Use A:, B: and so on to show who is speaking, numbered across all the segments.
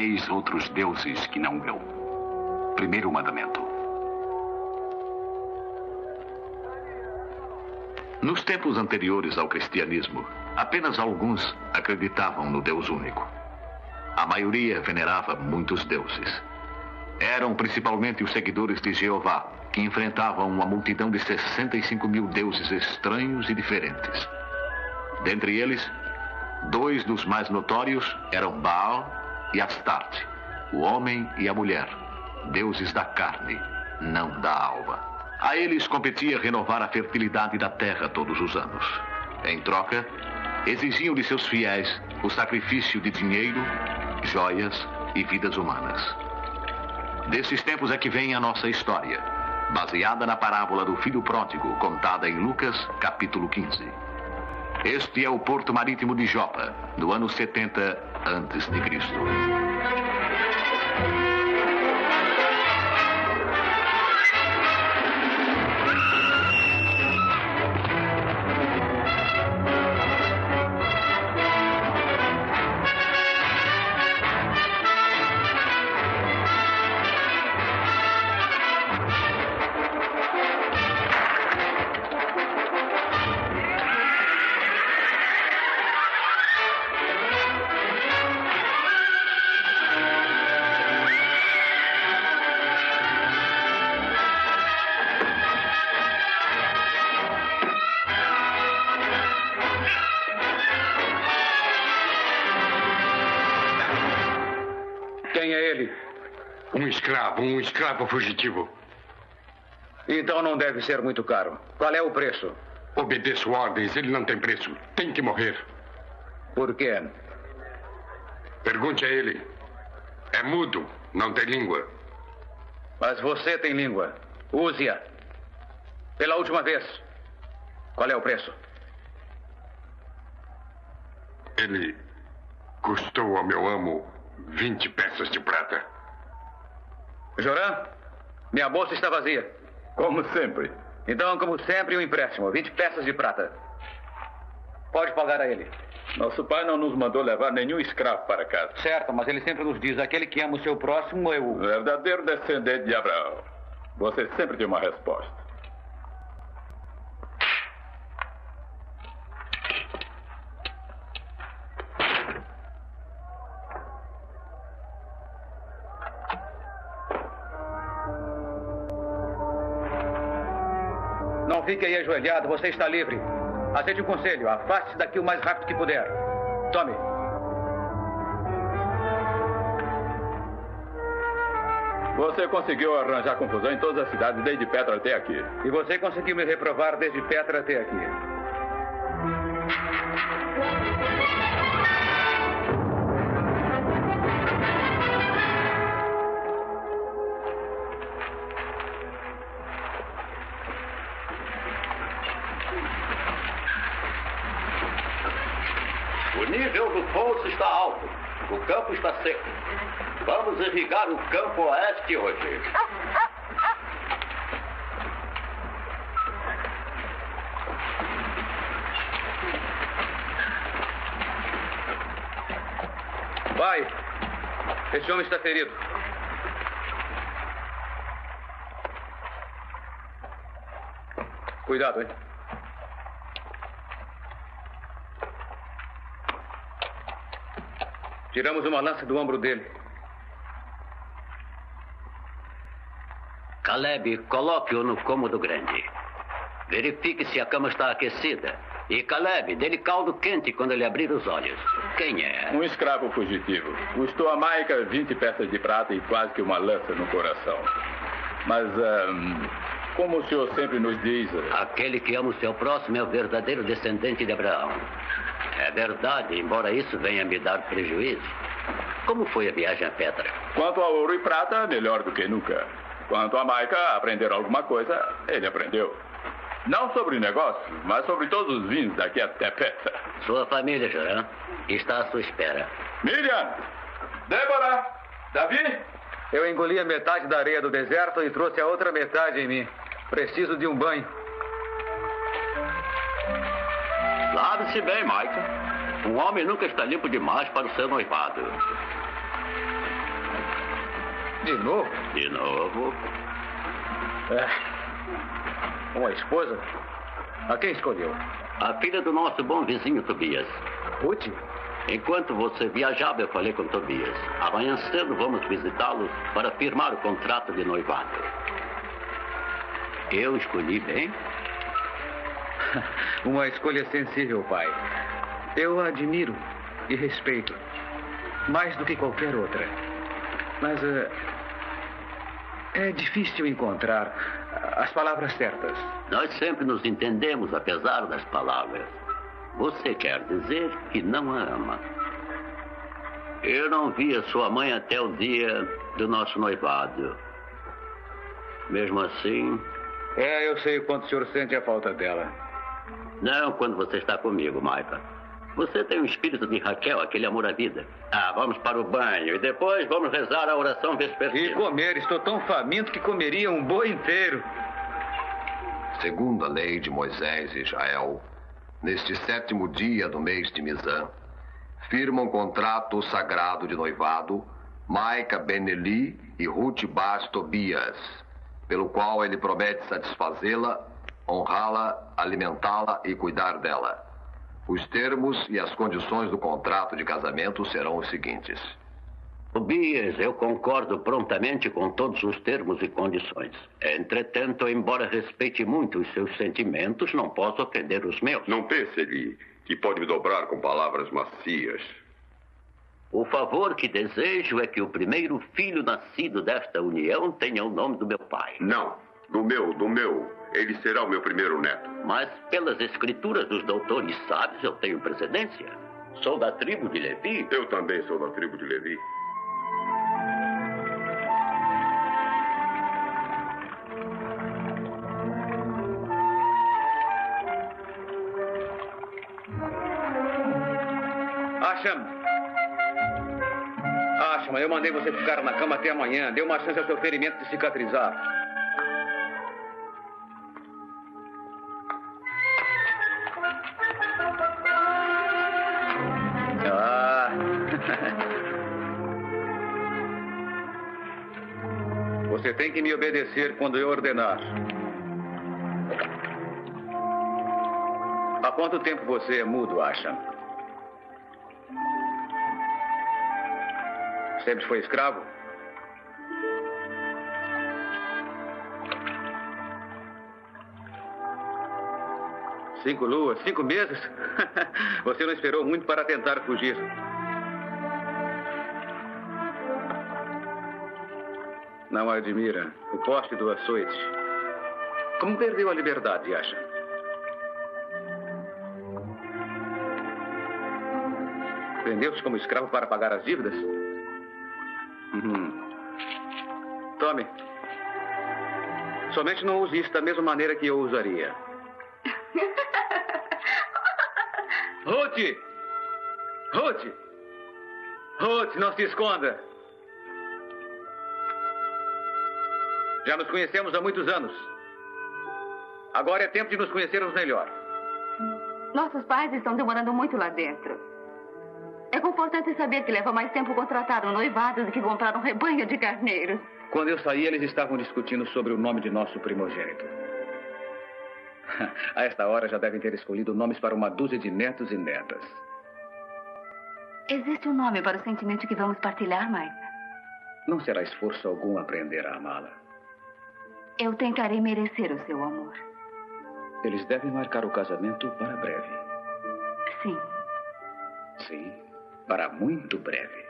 A: Não tereis outros deuses que não eu. Primeiro mandamento.
B: Nos tempos anteriores ao cristianismo, apenas alguns acreditavam no Deus único. A maioria venerava muitos deuses. Eram principalmente os seguidores de Jeová, que enfrentavam uma multidão de 65 mil deuses estranhos e diferentes. Dentre eles, dois dos mais notórios eram Baal e Astarte, o homem e a mulher, deuses da carne, não da alma. A eles competia renovar a fertilidade da terra todos os anos. Em troca, exigiam de seus fiéis o sacrifício de dinheiro, joias e vidas humanas. Desses tempos é que vem a nossa história baseada na parábola do filho pródigo, contada em Lucas, capítulo 15. Este é o porto marítimo de Jopa, no ano 70 antes Cristo.
C: um escravo fugitivo.
D: Então não deve ser muito caro. Qual é o preço?
C: Obedeço ordens, ele não tem preço. Tem que morrer.
D: Por quê?
C: Pergunte a ele. É mudo, não tem língua.
D: Mas você tem língua. Use-a. Pela última vez. Qual é o preço?
C: Ele custou ao meu amo 20 peças de prata.
D: Joran, minha bolsa está vazia.
E: Como sempre.
D: Então, como sempre, um empréstimo. 20 peças de prata. Pode pagar a ele.
E: Nosso pai não nos mandou levar nenhum escravo para casa.
D: Certo, mas ele sempre nos diz: aquele que ama o seu próximo é o.
E: Verdadeiro descendente de Abraão. Você sempre tem uma resposta.
D: Fique aí ajoelhado, você está livre. Aceite o um conselho, afaste-se daqui o mais rápido que puder. Tome.
E: Você conseguiu arranjar confusão em todas as cidades, desde Petra até aqui.
D: E você conseguiu me reprovar desde Petra até aqui.
F: Oeste hoje.
D: Vai! Esse homem está ferido. Cuidado, hein? Tiramos uma lança do ombro dele.
F: Caleb, coloque-o no cômodo grande. Verifique se a cama está aquecida. E Caleb, dê-lhe caldo quente quando ele abrir os olhos. Quem é?
E: Um escravo fugitivo. Custou a Maica 20 peças de prata e quase que uma lança no coração. Mas, um, como o senhor sempre nos diz.
F: Aquele que ama o seu próximo é o verdadeiro descendente de Abraão. É verdade, embora isso venha me dar prejuízo. Como foi a viagem a Petra?
E: Quanto a ouro e prata, melhor do que nunca. Quanto a Maica aprender alguma coisa, ele aprendeu. Não sobre negócios, mas sobre todos os vinhos daqui até Petra.
F: Sua família, Joran, está à sua espera.
E: Miriam! Débora! Davi!
D: Eu engoli a metade da areia do deserto e trouxe a outra metade em mim. Preciso de um banho.
F: Prepare-se bem, Maica. Um homem nunca está limpo demais para o seu noivado.
D: De novo?
F: De novo.
D: É. Uma esposa? A quem escolheu?
F: A filha do nosso bom vizinho Tobias.
D: Ruth?
F: Enquanto você viajava, eu falei com Tobias. Amanhã cedo vamos visitá-lo para firmar o contrato de noivado. Eu escolhi bem?
D: Uma escolha sensível, pai. Eu a admiro e respeito. Mais do que qualquer outra. Mas uh, é difícil encontrar as palavras certas.
F: Nós sempre nos entendemos, apesar das palavras. Você quer dizer que não a ama. Eu não vi a sua mãe até o dia do nosso noivado. Mesmo assim.
D: É, eu sei o quanto o senhor sente a falta dela.
F: Não quando você está comigo, Maipa. Você tem o espírito de Raquel, aquele amor à vida. Ah, vamos para o banho e depois vamos rezar a oração vespertina.
D: E comer. Estou tão faminto que comeria um boi inteiro.
G: Segundo a lei de Moisés e Israel, neste sétimo dia do mês de Misã, firmam um contrato sagrado de noivado Maica Beneli e Ruth Bas Tobias, pelo qual ele promete satisfazê-la, honrá-la, alimentá-la e cuidar dela. Os termos e as condições do contrato de casamento serão os seguintes.
F: Tobias, eu concordo prontamente com todos os termos e condições. Entretanto, embora respeite muito os seus sentimentos, não posso ofender os meus.
A: Não pense, ele, que pode me dobrar com palavras macias.
F: O favor que desejo é que o primeiro filho nascido desta união tenha o nome do meu pai.
A: Não, do meu, do meu. Ele será o meu primeiro neto.
F: Mas pelas escrituras dos doutores sábios eu tenho precedência. Sou da tribo de Levi.
A: Eu também sou da tribo de Levi.
D: Asham. Asham, eu mandei você ficar na cama até amanhã. Dê uma chance ao seu ferimento de cicatrizar. Tem que me obedecer quando eu ordenar. Há quanto tempo você é mudo, Asham? Sempre foi escravo? Cinco luas, cinco meses? Você não esperou muito para tentar fugir. Não admira o poste do açoite. Como perdeu a liberdade, acha? Vendeu-se como escravo para pagar as dívidas? Uhum. Tome. Somente não use isso da mesma maneira que eu usaria. Ruth! Ruth! Ruth, não se esconda! Já nos conhecemos há muitos anos. Agora é tempo de nos conhecermos melhor.
H: Nossos pais estão demorando muito lá dentro. É confortante saber que leva mais tempo contratar um noivado do que comprar um rebanho de carneiros.
D: Quando eu saí, eles estavam discutindo sobre o nome de nosso primogênito. A esta hora já devem ter escolhido nomes para uma dúzia de netos e netas.
H: Existe um nome para o sentimento que vamos partilhar, Mike?
D: Não será esforço algum aprender a amá-la.
H: Eu tentarei merecer o seu amor.
D: Eles devem marcar o casamento para breve.
H: Sim.
D: Sim, para muito breve.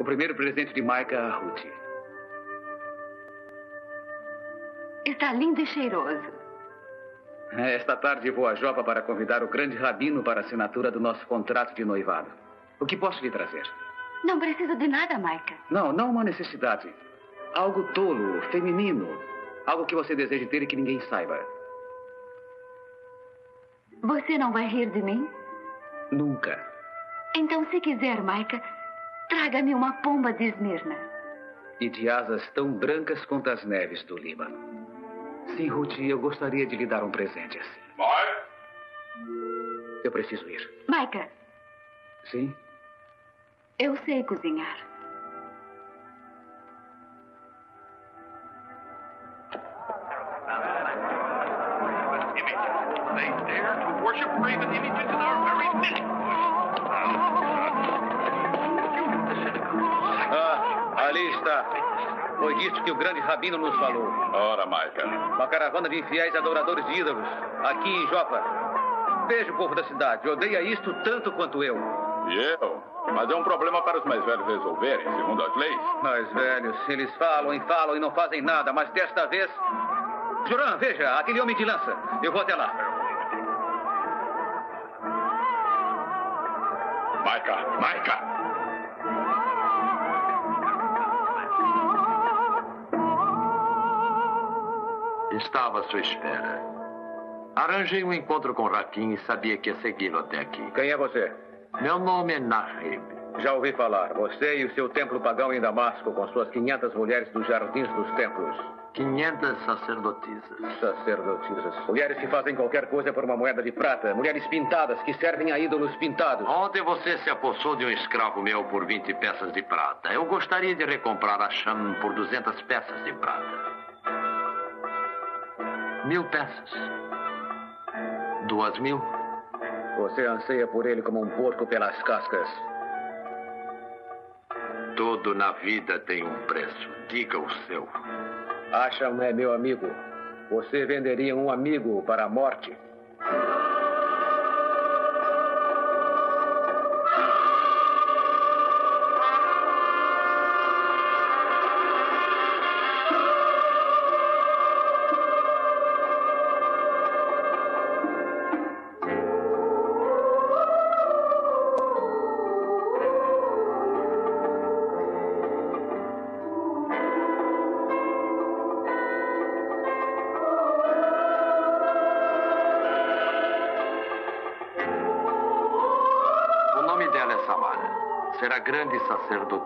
D: O primeiro presente de Mike a Ruth.
H: Está lindo e cheiroso.
D: Esta tarde vou a Jopa para convidar o grande rabino para a assinatura do nosso contrato de noivado. O que posso lhe trazer?
H: Não preciso de nada, Maica.
D: Não, não uma necessidade. Algo tolo, feminino. Algo que você deseje ter e que ninguém saiba.
H: Você não vai rir de mim?
D: Nunca.
H: Então, se quiser, Maica, Traga-me uma pomba de Esmirna.
D: E de asas tão brancas quanto as neves do Líbano. Sim, Ruth, eu gostaria de lhe dar um presente assim.
A: Vai!
D: Eu preciso ir.
H: Maica,
D: Sim?
H: eu sei cozinhar.
D: Foi disso que o grande rabino nos falou.
E: Ora, Maica.
D: Uma caravana de infiéis adoradores de ídolos, aqui em Jopa. Veja o povo da cidade, odeia isto tanto quanto eu.
E: E eu? Mas é um problema para os mais velhos resolverem, segundo as leis.
D: Mais velhos, eles falam e falam e não fazem nada, mas desta vez. Joran, veja, aquele homem de lança. Eu vou até lá.
E: Maica, Maica!
I: Estava à sua espera. Arranjei um encontro com Raquim e sabia que ia segui-lo até aqui.
D: Quem é você?
I: Meu nome é Nahib.
D: Já ouvi falar. Você e o seu templo pagão em Damasco, com suas 500 mulheres dos jardins dos templos.
I: 500 sacerdotisas.
D: Sacerdotisas. Mulheres que fazem qualquer coisa por uma moeda de prata. Mulheres pintadas que servem a ídolos pintados.
I: Ontem você se apossou de um escravo meu por 20 peças de prata. Eu gostaria de recomprar a Sham por 200 peças de prata. Mil peças. Duas mil.
D: Você anseia por ele como um porco pelas cascas.
I: Tudo na vida tem um preço. Diga o seu.
D: Acham é meu amigo. Você venderia um amigo para a morte?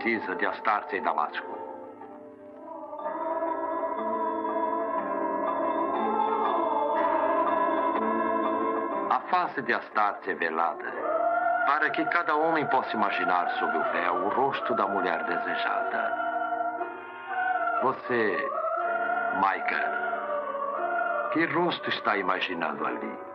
I: De Astarte em Damasco. A face de Astarte é velada, para que cada homem possa imaginar sob o véu o rosto da mulher desejada. Você, Maica, que rosto está imaginando ali?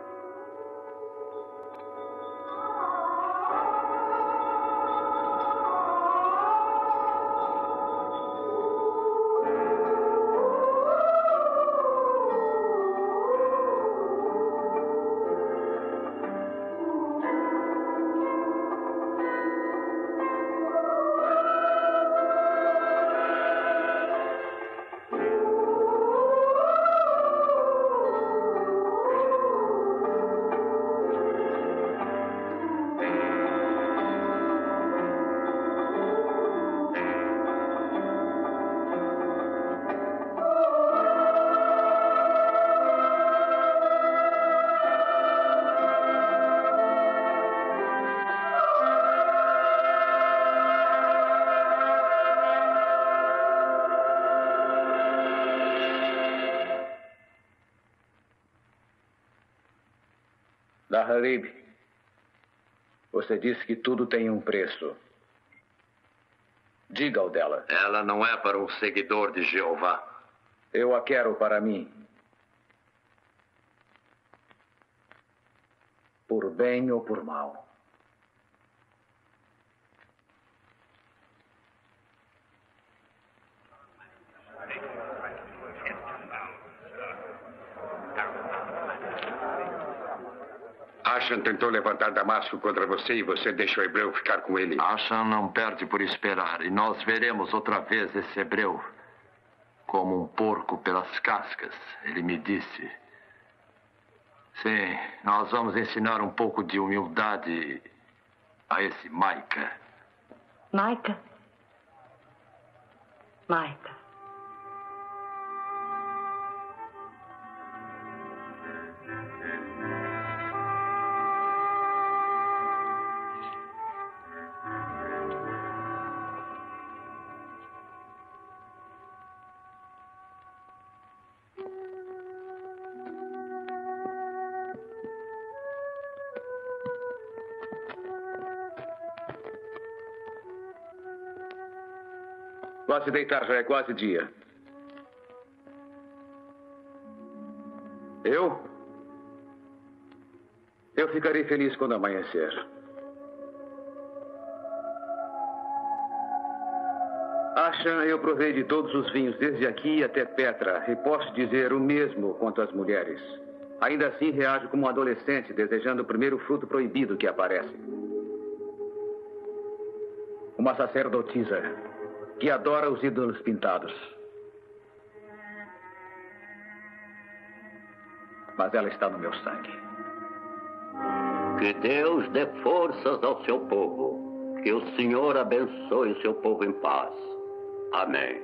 I: Daharib, você disse que tudo tem um preço. Diga o dela. Ela não é para um seguidor de Jeová.
D: Eu a quero para mim. Por bem ou por mal.
A: Tentou levantar Damasco contra você e você deixa o hebreu ficar com ele.
I: Achan não perde por esperar e nós veremos outra vez esse hebreu como um porco pelas cascas, ele me disse. Sim, nós vamos ensinar um pouco de humildade a esse Maica.
H: Maica? Maica.
D: Se deitar, já é quase dia. Eu? Eu ficarei feliz quando amanhecer. Acha, eu provei de todos os vinhos, desde aqui até Petra, e posso dizer o mesmo quanto às mulheres. Ainda assim, reajo como um adolescente, desejando o primeiro fruto proibido que aparece. Uma sacerdotisa que adora os ídolos pintados. Mas ela está no meu sangue.
F: Que Deus dê forças ao seu povo. Que o Senhor abençoe o seu povo em paz. Amém.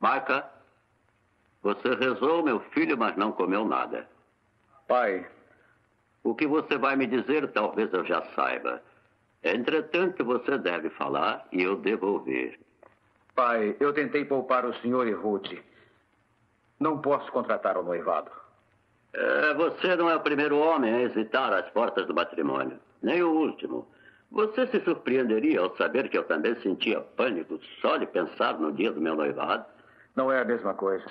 F: Marca, você rezou, meu filho, mas não comeu nada.
D: Pai.
F: O que você vai me dizer, talvez eu já saiba. Entretanto, você deve falar e eu devo ouvir.
D: Pai, eu tentei poupar o senhor e Ruth. Não posso contratar o noivado.
F: É, você não é o primeiro homem a hesitar às portas do matrimônio, nem o último. Você se surpreenderia ao saber que eu também sentia pânico só de pensar no dia do meu noivado?
D: Não é a mesma coisa.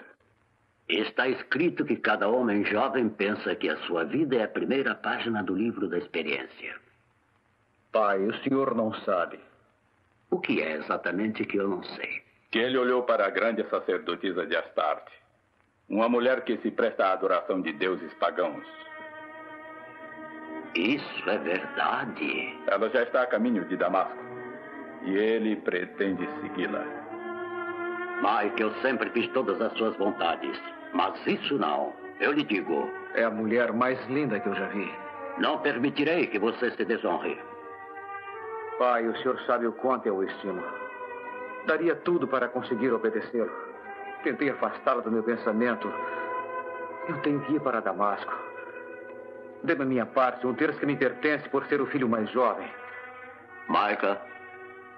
F: Está escrito que cada homem jovem pensa que a sua vida é a primeira página do livro da experiência.
D: Pai, o senhor não sabe.
F: O que é exatamente que eu não sei?
E: Que ele olhou para a grande sacerdotisa de Astarte. Uma mulher que se presta à adoração de deuses pagãos.
F: Isso é verdade.
E: Ela já está a caminho de Damasco. E ele pretende segui-la.
F: Mike, eu sempre fiz todas as suas vontades. Mas isso não. Eu lhe digo.
D: É a mulher mais linda que eu já vi.
F: Não permitirei que você se desonre.
D: Pai, o senhor sabe o quanto eu o estimo. Daria tudo para conseguir obedecê-lo. Tentei afastá-lo do meu pensamento. Eu tenho que ir para Damasco. Dê-me a minha parte, um terço que me pertence por ser o filho mais jovem.
F: Maica,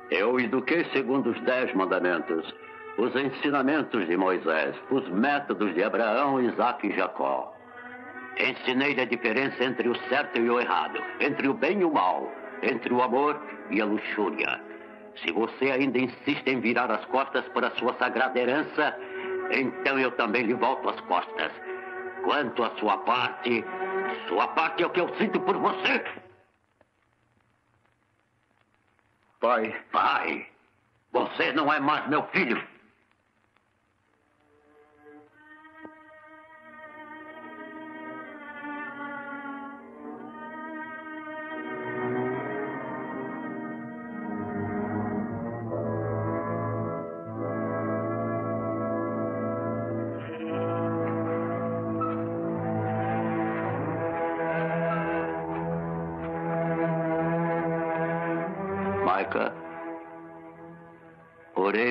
F: eu eduquei segundo os dez mandamentos, os ensinamentos de Moisés, os métodos de Abraão, Isaac e Jacó. Ensinei-lhe a diferença entre o certo e o errado, entre o bem e o mal, entre o amor e a luxúria. Se você ainda insiste em virar as costas para a sua sagrada herança, então eu também lhe volto as costas. Quanto à sua parte, sua parte é o que eu sinto por você.
D: Pai.
F: Pai, você não é mais meu filho.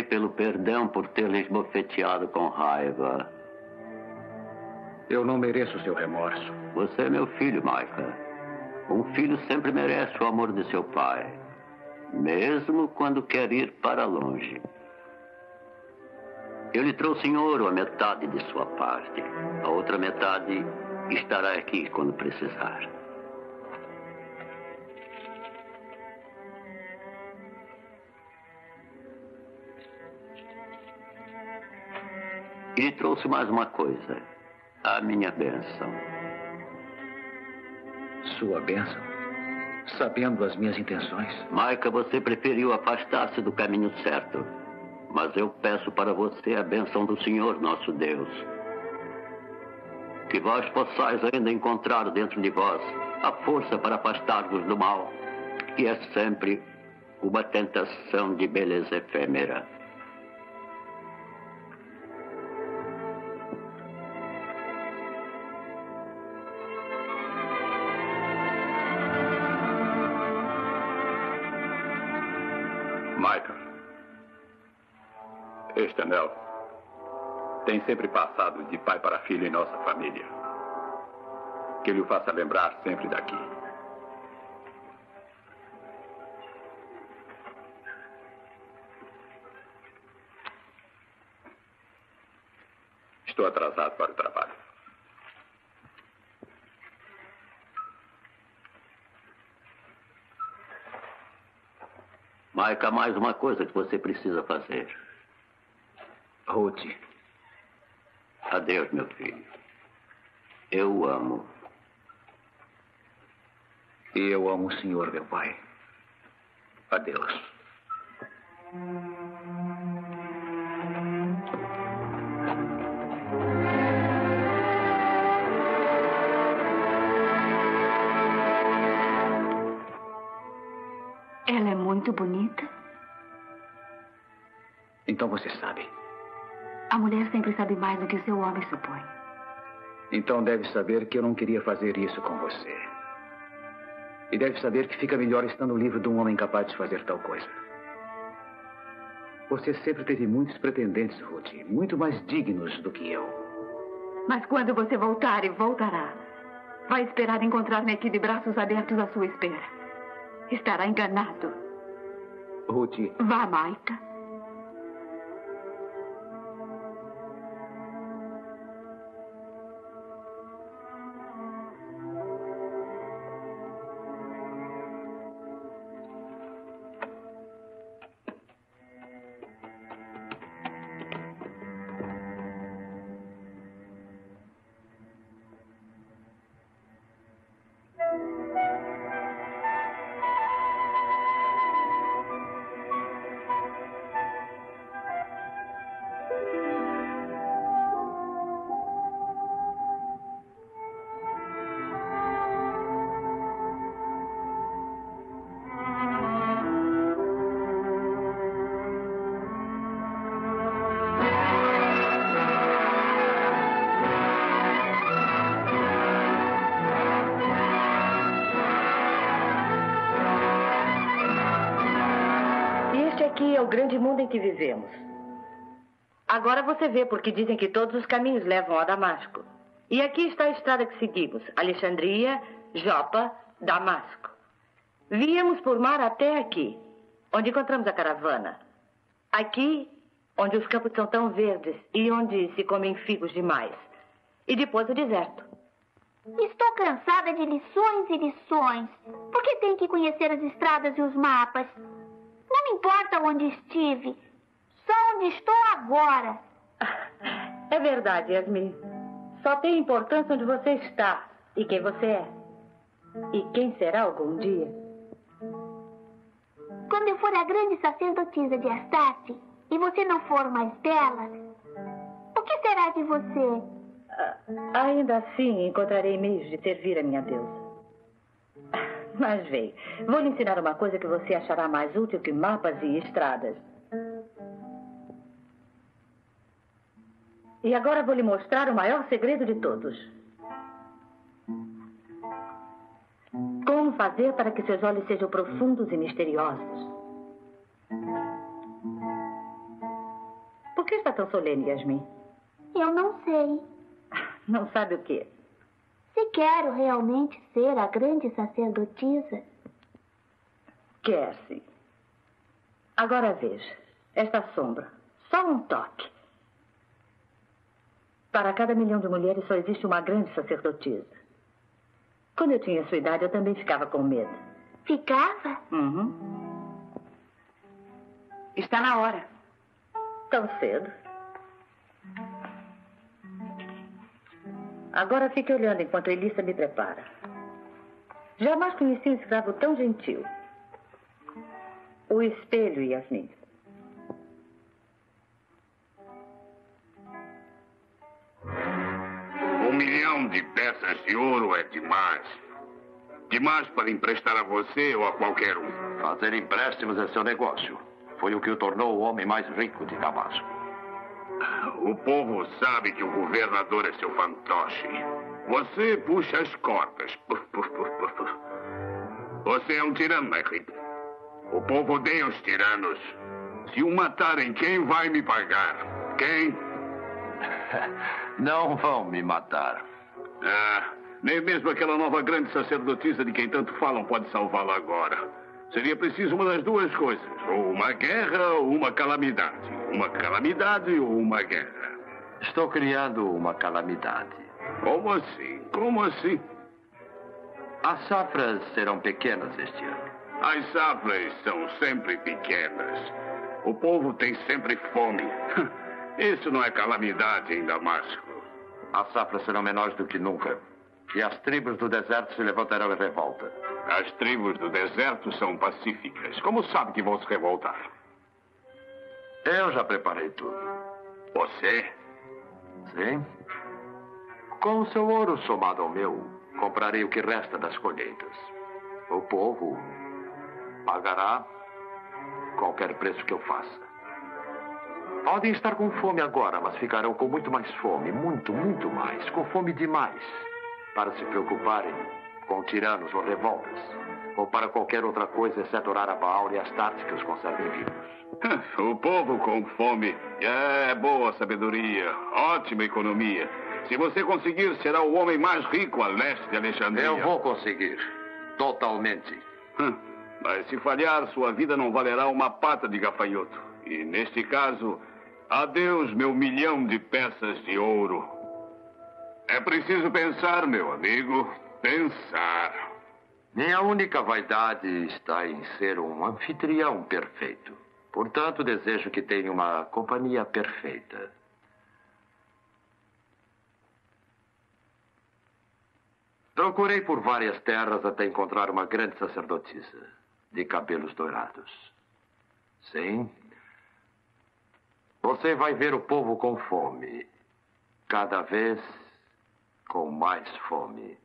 F: Pelo perdão por ter lhe esbofeteado com raiva.
D: Eu não mereço seu remorso.
F: Você é meu filho, Maica. Um filho sempre merece o amor de seu pai, mesmo quando quer ir para longe. Eu lhe trouxe em ouro a metade de sua parte. A outra metade estará aqui quando precisar. E lhe trouxe mais uma coisa: a minha bênção.
D: Sua bênção? Sabendo as minhas intenções?
F: Maica, você preferiu afastar-se do caminho certo. Mas eu peço para você a bênção do Senhor nosso Deus. Que vós possais ainda encontrar dentro de vós a força para afastar-vos do mal, que é sempre uma tentação de beleza efêmera.
E: Este anel tem sempre passado de pai para filho em nossa família. Que ele o faça lembrar sempre daqui. Estou atrasado para o trabalho.
F: Marca mais uma coisa que você precisa fazer.
D: Ruth.
F: Adeus, meu filho. Eu o amo.
D: E eu amo o senhor, meu pai. Adeus.
J: Ela é muito bonita.
D: Então você sabe.
J: A mulher sempre sabe mais do que o seu homem supõe.
D: Então deve saber que eu não queria fazer isso com você. E deve saber que fica melhor estando livre de um homem capaz de fazer tal coisa. Você sempre teve muitos pretendentes, Ruth, muito mais dignos do que eu.
J: Mas quando você voltar e voltará, vai esperar encontrar-me aqui de braços abertos à sua espera. Estará enganado.
D: Ruth.
J: Vá, Maica.
K: Você vê porque dizem que todos os caminhos levam a Damasco. E aqui está a estrada que seguimos: Alexandria, Jopa, Damasco. Viemos por mar até aqui, onde encontramos a caravana. Aqui, onde os campos são tão verdes e onde se comem figos demais. E depois o deserto.
L: Estou cansada de lições e lições. Por que tenho que conhecer as estradas e os mapas? Não importa onde estive, só onde estou agora.
K: É verdade, Yasmin. Só tem importância onde você está e quem você é. E quem será algum dia.
L: Quando eu for a grande sacerdotisa de Astarte e você não for mais dela, o que será de você?
K: Ah, ainda assim encontrarei meios de servir a minha deusa. Mas vem, vou lhe ensinar uma coisa que você achará mais útil que mapas e estradas. E agora vou lhe mostrar o maior segredo de todos. Como fazer para que seus olhos sejam profundos e misteriosos? Por que está tão solene, Yasmin?
L: Eu não sei.
K: Não sabe o quê?
L: Se quero realmente ser a grande sacerdotisa.
K: Quer sim. Agora veja, esta sombra, só um toque. Para cada milhão de mulheres só existe uma grande sacerdotisa. Quando eu tinha sua idade, eu também ficava com medo.
L: Ficava?
K: Uhum.
J: Está na hora.
K: Tão cedo. Agora fique olhando enquanto Elissa me prepara. Jamais conheci um escravo tão gentil. O espelho, Yasmin.
C: Milhão de peças de ouro é demais. Demais para emprestar a você ou a qualquer um.
B: Fazer empréstimos é seu negócio. Foi o que o tornou o homem mais rico de Damasco.
C: O povo sabe que o governador é seu fantoche. Você puxa as cordas. Você é um tirano, Henrique. O povo odeia os tiranos. Se o matarem, quem vai me pagar? Quem?
B: Não vão me matar.
C: Ah, nem mesmo aquela nova grande sacerdotisa de quem tanto falam pode salvá-la agora. Seria preciso uma das duas coisas: ou uma guerra ou uma calamidade. Uma calamidade ou uma guerra.
B: Estou criando uma calamidade.
C: Como assim? Como assim?
B: As safras serão pequenas este ano.
C: As safras são sempre pequenas. O povo tem sempre fome. Isso não é calamidade em Damasco.
I: As safras serão menores do que nunca. E as tribos do deserto se levantarão em revolta.
C: As tribos do deserto são pacíficas. Como sabe que vão se revoltar?
I: Eu já preparei tudo.
C: Você?
I: Sim. Com o seu ouro somado ao meu, comprarei o que resta das colheitas. O povo pagará qualquer preço que eu faça. Podem estar com fome agora, mas ficarão com muito mais fome, muito, muito mais, com fome demais, para se preocuparem com tiranos ou revoltas, ou para qualquer outra coisa, exceto orar a Baal e as tardes que os conservem vivos.
C: O povo com fome é boa sabedoria, ótima economia. Se você conseguir, será o homem mais rico a leste de Alexandria.
I: Eu vou conseguir. Totalmente.
C: Mas se falhar, sua vida não valerá uma pata de gafanhoto. E neste caso, adeus meu milhão de peças de ouro. É preciso pensar, meu amigo. Pensar.
I: Minha única vaidade está em ser um anfitrião perfeito. Portanto, desejo que tenha uma companhia perfeita. Procurei por várias terras até encontrar uma grande sacerdotisa de cabelos dourados. Sim. Você vai ver o povo com fome. Cada vez com mais fome.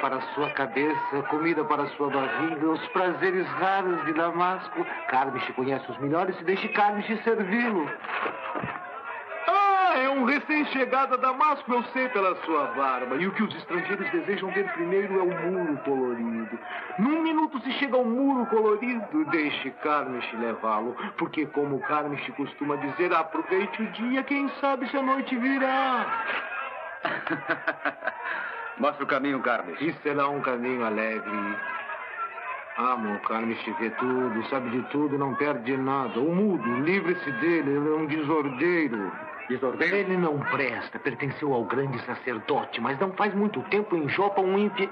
I: Para sua cabeça, comida para sua barriga, os prazeres raros de Damasco. Carmes conhece os melhores e deixe Carmes servi-lo.
M: Ah, é um recém-chegado a Damasco, eu sei pela sua barba. E o que os estrangeiros desejam ver primeiro é o muro colorido. Num minuto se chega ao muro colorido, deixe Carmes levá-lo. Porque, como Carmes costuma dizer, aproveite o dia, quem sabe se a noite virá.
D: Mostra o caminho, Carmes.
M: E será um caminho alegre. Amo, Carmes vê tudo, sabe de tudo, não perde nada. O mudo, livre-se dele, ele é um desordeiro.
D: Desordeiro?
M: Ele não presta, pertenceu ao grande sacerdote, mas não faz muito tempo em Jopa um ímpio.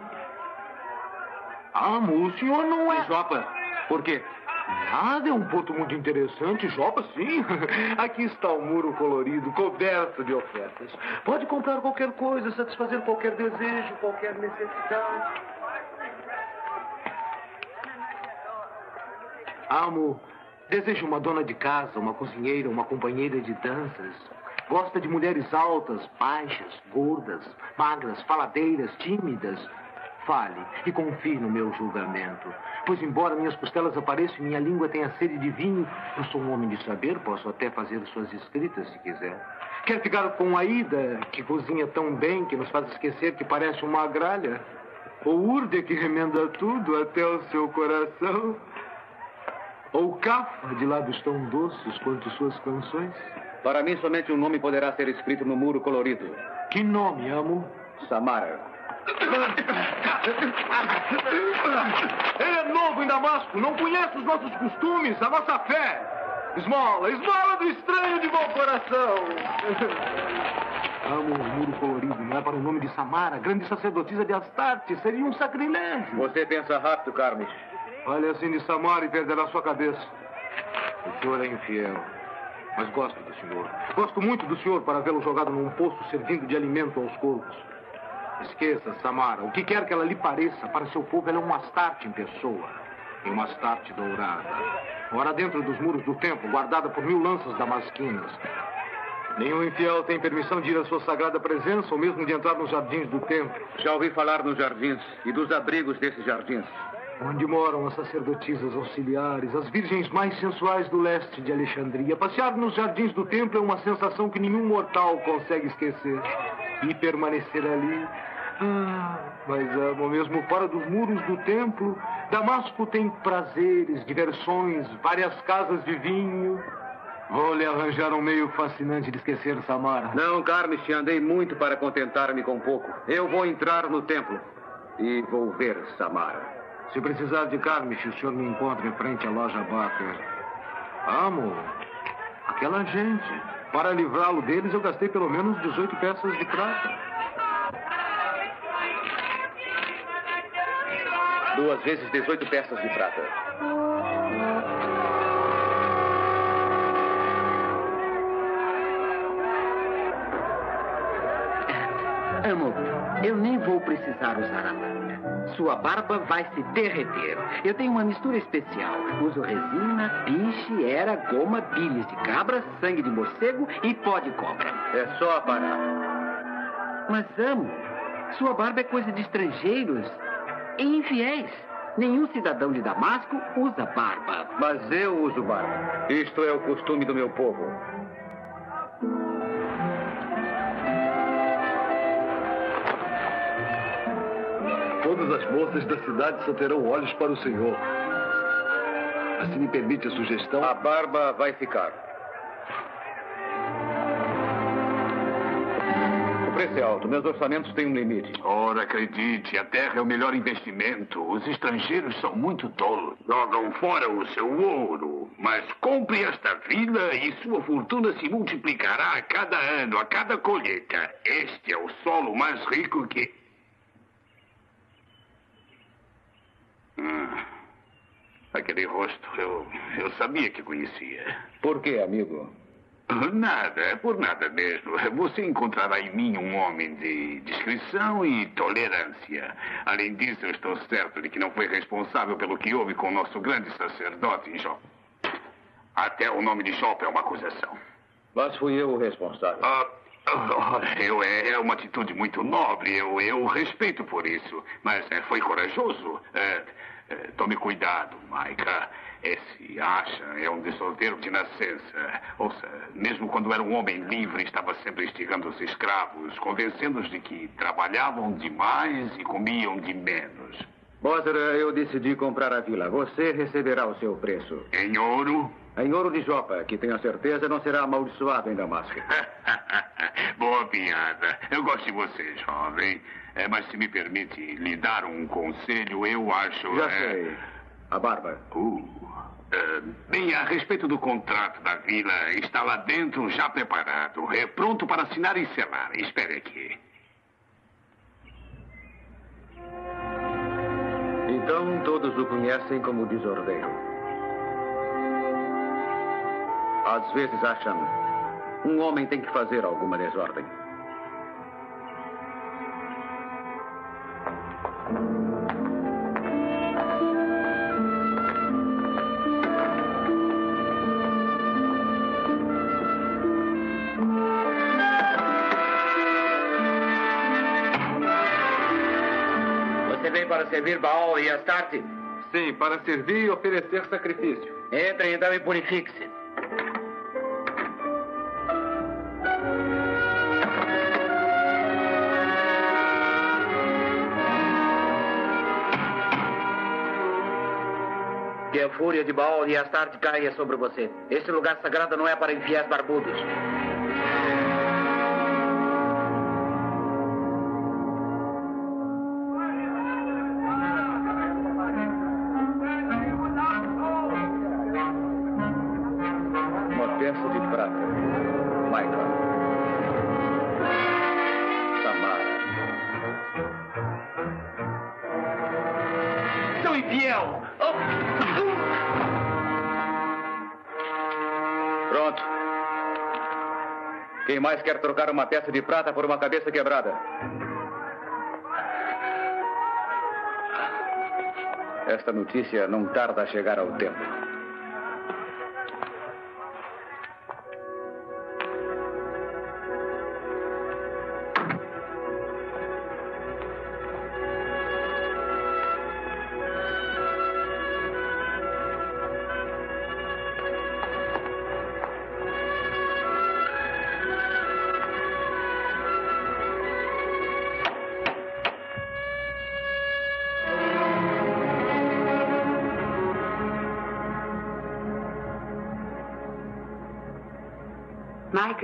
M: Amo, o senhor não é.
D: Jopa? Por quê?
M: Nada, é um ponto muito interessante. Jopa, sim. Aqui está o muro colorido, coberto de ofertas. Pode comprar qualquer coisa, satisfazer qualquer desejo, qualquer necessidade. Amo, desejo uma dona de casa, uma cozinheira, uma companheira de danças. Gosta de mulheres altas, baixas, gordas, magras, faladeiras, tímidas. Fale e confie no meu julgamento. Pois, embora minhas costelas apareçam e minha língua tenha sede de vinho, eu sou um homem de saber, posso até fazer suas escritas se quiser. Quer ficar com a Ida, que cozinha tão bem que nos faz esquecer que parece uma gralha? Ou Urde, que remenda tudo até o seu coração? Ou Cafa, de lábios tão doces quanto suas canções?
D: Para mim, somente um nome poderá ser escrito no muro colorido.
M: Que nome, amo?
D: Samara.
M: Ele é novo em Damasco, não conhece os nossos costumes, a nossa fé. Esmola, esmola do estranho de bom coração. Amo o muro colorido, não é para o nome de Samara, grande sacerdotisa de Astarte. Seria um sacrilégio.
D: Você pensa rápido, Carmes.
M: Olha assim de Samara e perderá sua cabeça. O senhor é infiel. Mas gosto do senhor. Gosto muito do senhor para vê-lo jogado num poço servindo de alimento aos corvos. Esqueça, Samara. O que quer que ela lhe pareça, para seu povo ela é um Astarte em pessoa. E uma Astarte dourada. Ora dentro dos muros do templo, guardada por mil lanças damasquinas. Nenhum infiel tem permissão de ir à sua sagrada presença ou mesmo de entrar nos jardins do templo.
D: Já ouvi falar nos jardins e dos abrigos desses jardins.
M: Onde moram as sacerdotisas auxiliares, as virgens mais sensuais do leste de Alexandria. Passear nos jardins do templo é uma sensação que nenhum mortal consegue esquecer. E permanecer ali. Ah, mas amo mesmo fora dos muros do templo. Damasco tem prazeres, diversões, várias casas de vinho. Vou lhe arranjar um meio fascinante de esquecer Samara.
D: Não, Carmes, andei muito para contentar-me com pouco. Eu vou entrar no templo e vou ver Samara.
M: Se precisar de Carmish, o senhor me encontra em frente à loja Baker. Amo aquela gente. Para livrá-lo deles, eu gastei pelo menos 18 peças de prata.
D: Duas vezes 18 peças de prata.
N: Amo, eu nem vou precisar usar a lâmina. Sua barba vai se derreter. Eu tenho uma mistura especial. Uso resina, piche, era, goma, bilis de cabra, sangue de morcego e pó de cobra.
D: É só parar.
N: Mas amo, sua barba é coisa de estrangeiros e infiéis. Nenhum cidadão de Damasco usa barba.
D: Mas eu uso barba. Isto é o costume do meu povo.
G: Todas as moças da cidade só terão olhos para o senhor. Assim me permite a sugestão.
D: A barba vai ficar. O preço é alto. Meus orçamentos têm um limite.
C: Ora, acredite, a terra é o melhor investimento. Os estrangeiros são muito tolos. Jogam fora o seu ouro. Mas compre esta vila e sua fortuna se multiplicará a cada ano, a cada colheita. Este é o solo mais rico que. Ah, aquele rosto, eu, eu sabia que conhecia.
D: Por quê, amigo?
C: Nada, é por nada mesmo. Você encontrará em mim um homem de discrição e tolerância. Além disso, eu estou certo de que não foi responsável pelo que houve com o nosso grande sacerdote, Job. Até o nome de Job é uma acusação.
D: Mas fui eu o responsável.
C: Ah, eu, é, é uma atitude muito nobre, eu, eu respeito por isso. Mas é, foi corajoso. É, é, tome cuidado, Maica. Esse Acha é um desolteiro de nascença. Ouça, mesmo quando era um homem livre, estava sempre instigando os escravos, convencendo-os de que trabalhavam demais e comiam de menos.
D: Bózera, eu decidi comprar a vila. Você receberá o seu preço.
C: Em ouro?
D: Em ouro de Jopa, que tenho a certeza não será amaldiçoado em Damasco.
C: Boa piada. Eu gosto de você, jovem. É, mas se me permite lhe dar um conselho, eu acho.
D: Já
C: é...
D: sei. A barba.
C: Uh, é, bem, a respeito do contrato da vila, está lá dentro já preparado. É pronto para assinar e selar. Espere aqui.
D: Então todos o conhecem como desordeiro. Às vezes acham um homem tem que fazer alguma desordem.
N: Servir Baal e Astarte?
M: Sim, para servir e oferecer sacrifício.
N: Entre então e purifique-se. Que a fúria de Baal e Astarte caia sobre você. Este lugar sagrado não é para infiéis barbudos.
D: Mais quer trocar uma peça de prata por uma cabeça quebrada? Esta notícia não tarda a chegar ao tempo.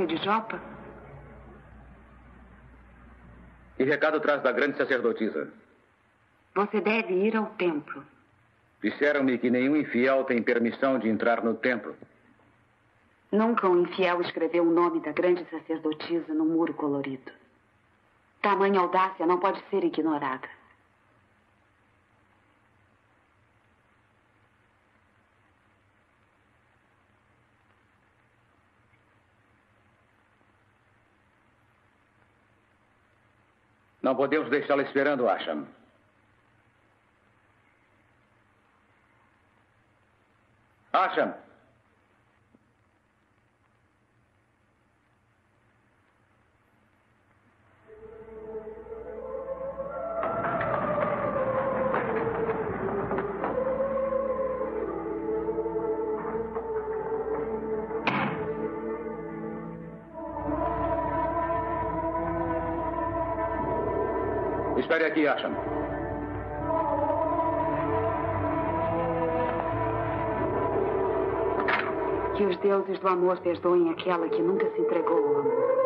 H: De Jopa?
D: Que recado traz da grande sacerdotisa?
H: Você deve ir ao templo.
D: Disseram-me que nenhum infiel tem permissão de entrar no templo.
H: Nunca um infiel escreveu o nome da grande sacerdotisa no muro colorido. Tamanha audácia não pode ser ignorada.
D: Não podemos deixá-la esperando, Asham. Asham! Espere aqui, Asham.
H: Que os deuses do amor perdoem aquela que nunca se entregou ao amor.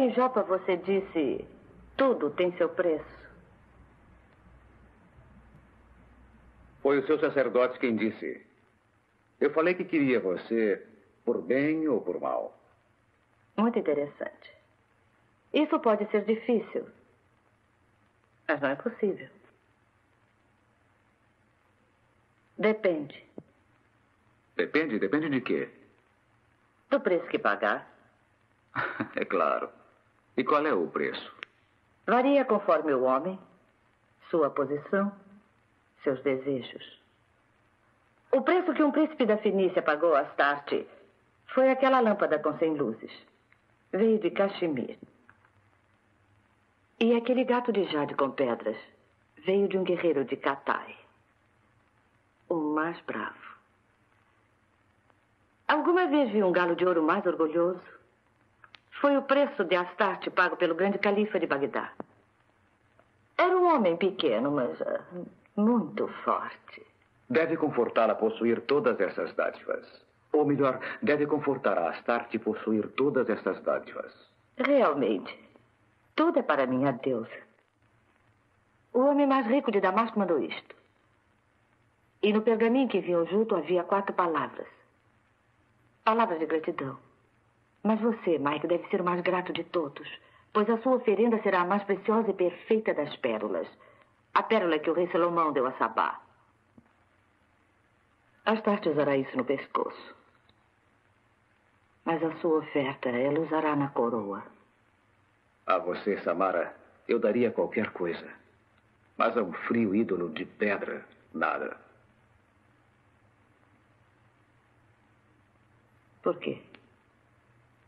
K: Eu soube que em Jopa você disse tudo tem seu preço.
D: Foi o seu sacerdote quem disse. Eu falei que queria você por bem ou por mal.
K: Muito interessante. Isso pode ser difícil, mas não é possível. Depende
D: Depende, depende de quê?
K: do preço que pagar.
D: É claro. E qual é o preço?
K: Varia conforme o homem, sua posição, seus desejos. O preço que um príncipe da Fenícia pagou a Astarte foi aquela lâmpada com cem luzes. Veio de Caxemir. E aquele gato de jade com pedras veio de um guerreiro de Catai. O mais bravo. Alguma vez vi um galo de ouro mais orgulhoso? Foi o preço de Astarte pago pelo grande califa de Bagdá. Era um homem pequeno, mas ah, muito forte.
D: Deve confortá-la possuir todas essas dádivas. Ou melhor, deve confortar a Astarte possuir todas essas dádivas.
K: Realmente, tudo é para minha deusa. O homem mais rico de Damasco mandou isto. E no pergaminho que enviou junto havia quatro palavras. Palavras de gratidão. Mas você, Mike, deve ser o mais grato de todos, pois a sua oferenda será a mais preciosa e perfeita das pérolas. A pérola que o rei Salomão deu a Sabá. Astarte usará isso no pescoço. Mas a sua oferta ela usará na coroa.
D: A você, Samara, eu daria qualquer coisa. Mas a um frio ídolo de pedra, nada.
K: Por quê?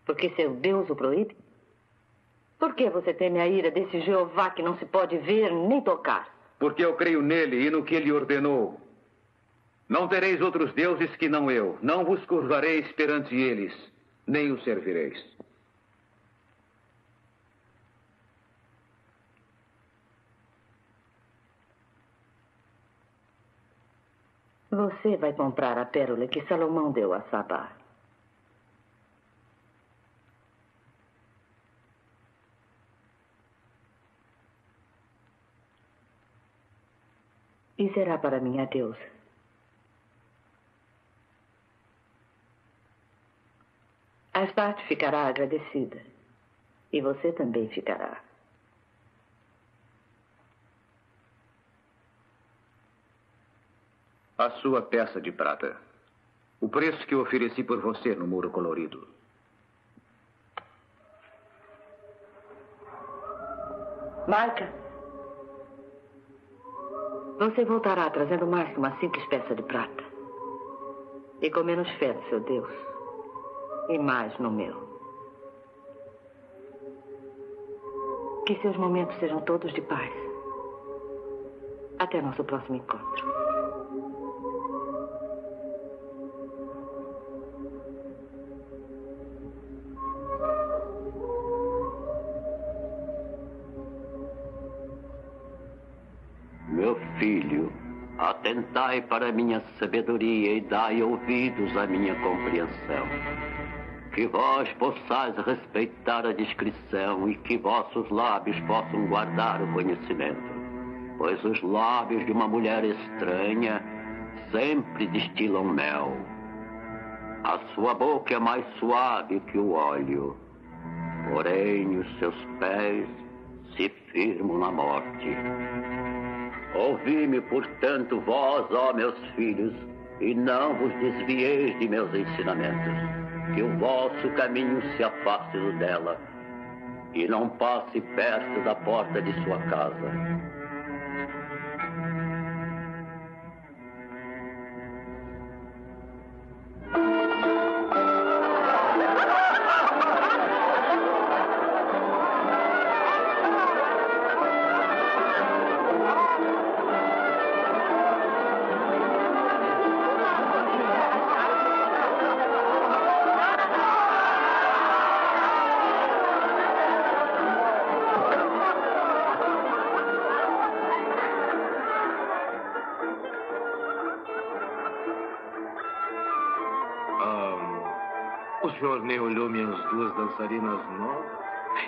K: Porque seu Deus o proíbe? Por que você teme a ira desse Jeová que não se pode ver nem tocar?
D: Porque eu creio nele e no que ele ordenou. Não tereis outros deuses que não eu. Não vos curvareis perante eles, nem os servireis.
K: Você vai comprar a pérola que Salomão deu a Sabá. E será para minha deusa. Astarte ficará agradecida. E você também ficará.
D: A sua peça de prata. O preço que ofereci por você no muro colorido.
K: Marca. Você voltará trazendo mais que uma simples peça de prata. E com menos fé no seu Deus. E mais no meu. Que seus momentos sejam todos de paz. Até nosso próximo encontro.
F: Atentai para minha sabedoria e dai ouvidos à minha compreensão. Que vós possais respeitar a discrição e que vossos lábios possam guardar o conhecimento. Pois os lábios de uma mulher estranha sempre destilam mel. A sua boca é mais suave que o óleo, porém os seus pés se firmam na morte. Ouvi-me, portanto, vós, ó meus filhos, e não vos desvieis de meus ensinamentos, que o vosso caminho se afaste do dela, e não passe perto da porta de sua casa.
M: Dançarinas novas.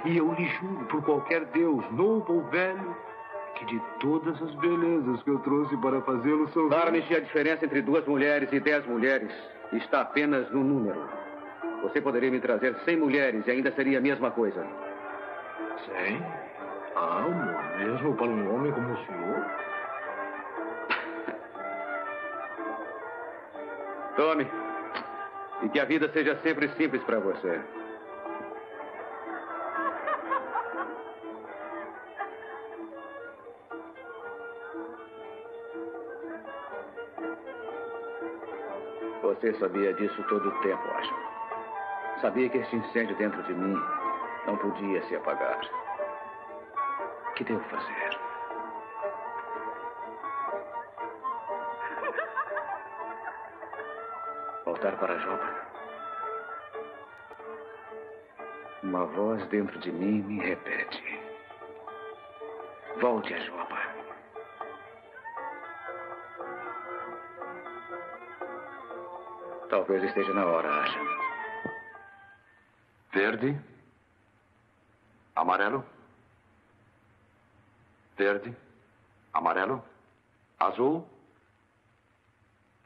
M: E eu lhe juro, por qualquer Deus, novo ou velho, que de todas as belezas que eu trouxe para fazê-lo sorrir...
D: Darnish, a diferença entre duas mulheres e dez mulheres está apenas no número. Você poderia me trazer cem mulheres e ainda seria a mesma coisa.
M: Cem? Ah, mesmo para um homem como o senhor?
D: Tome. E que a vida seja sempre simples para você. Você sabia disso todo o tempo, acho. Sabia que esse incêndio dentro de mim não podia se apagar. O que devo fazer? Voltar para Jopa? Uma voz dentro de mim me repete. Volte a Jopa. Talvez esteja na hora, acha.
B: Verde. Amarelo. Verde.
I: Amarelo? Azul?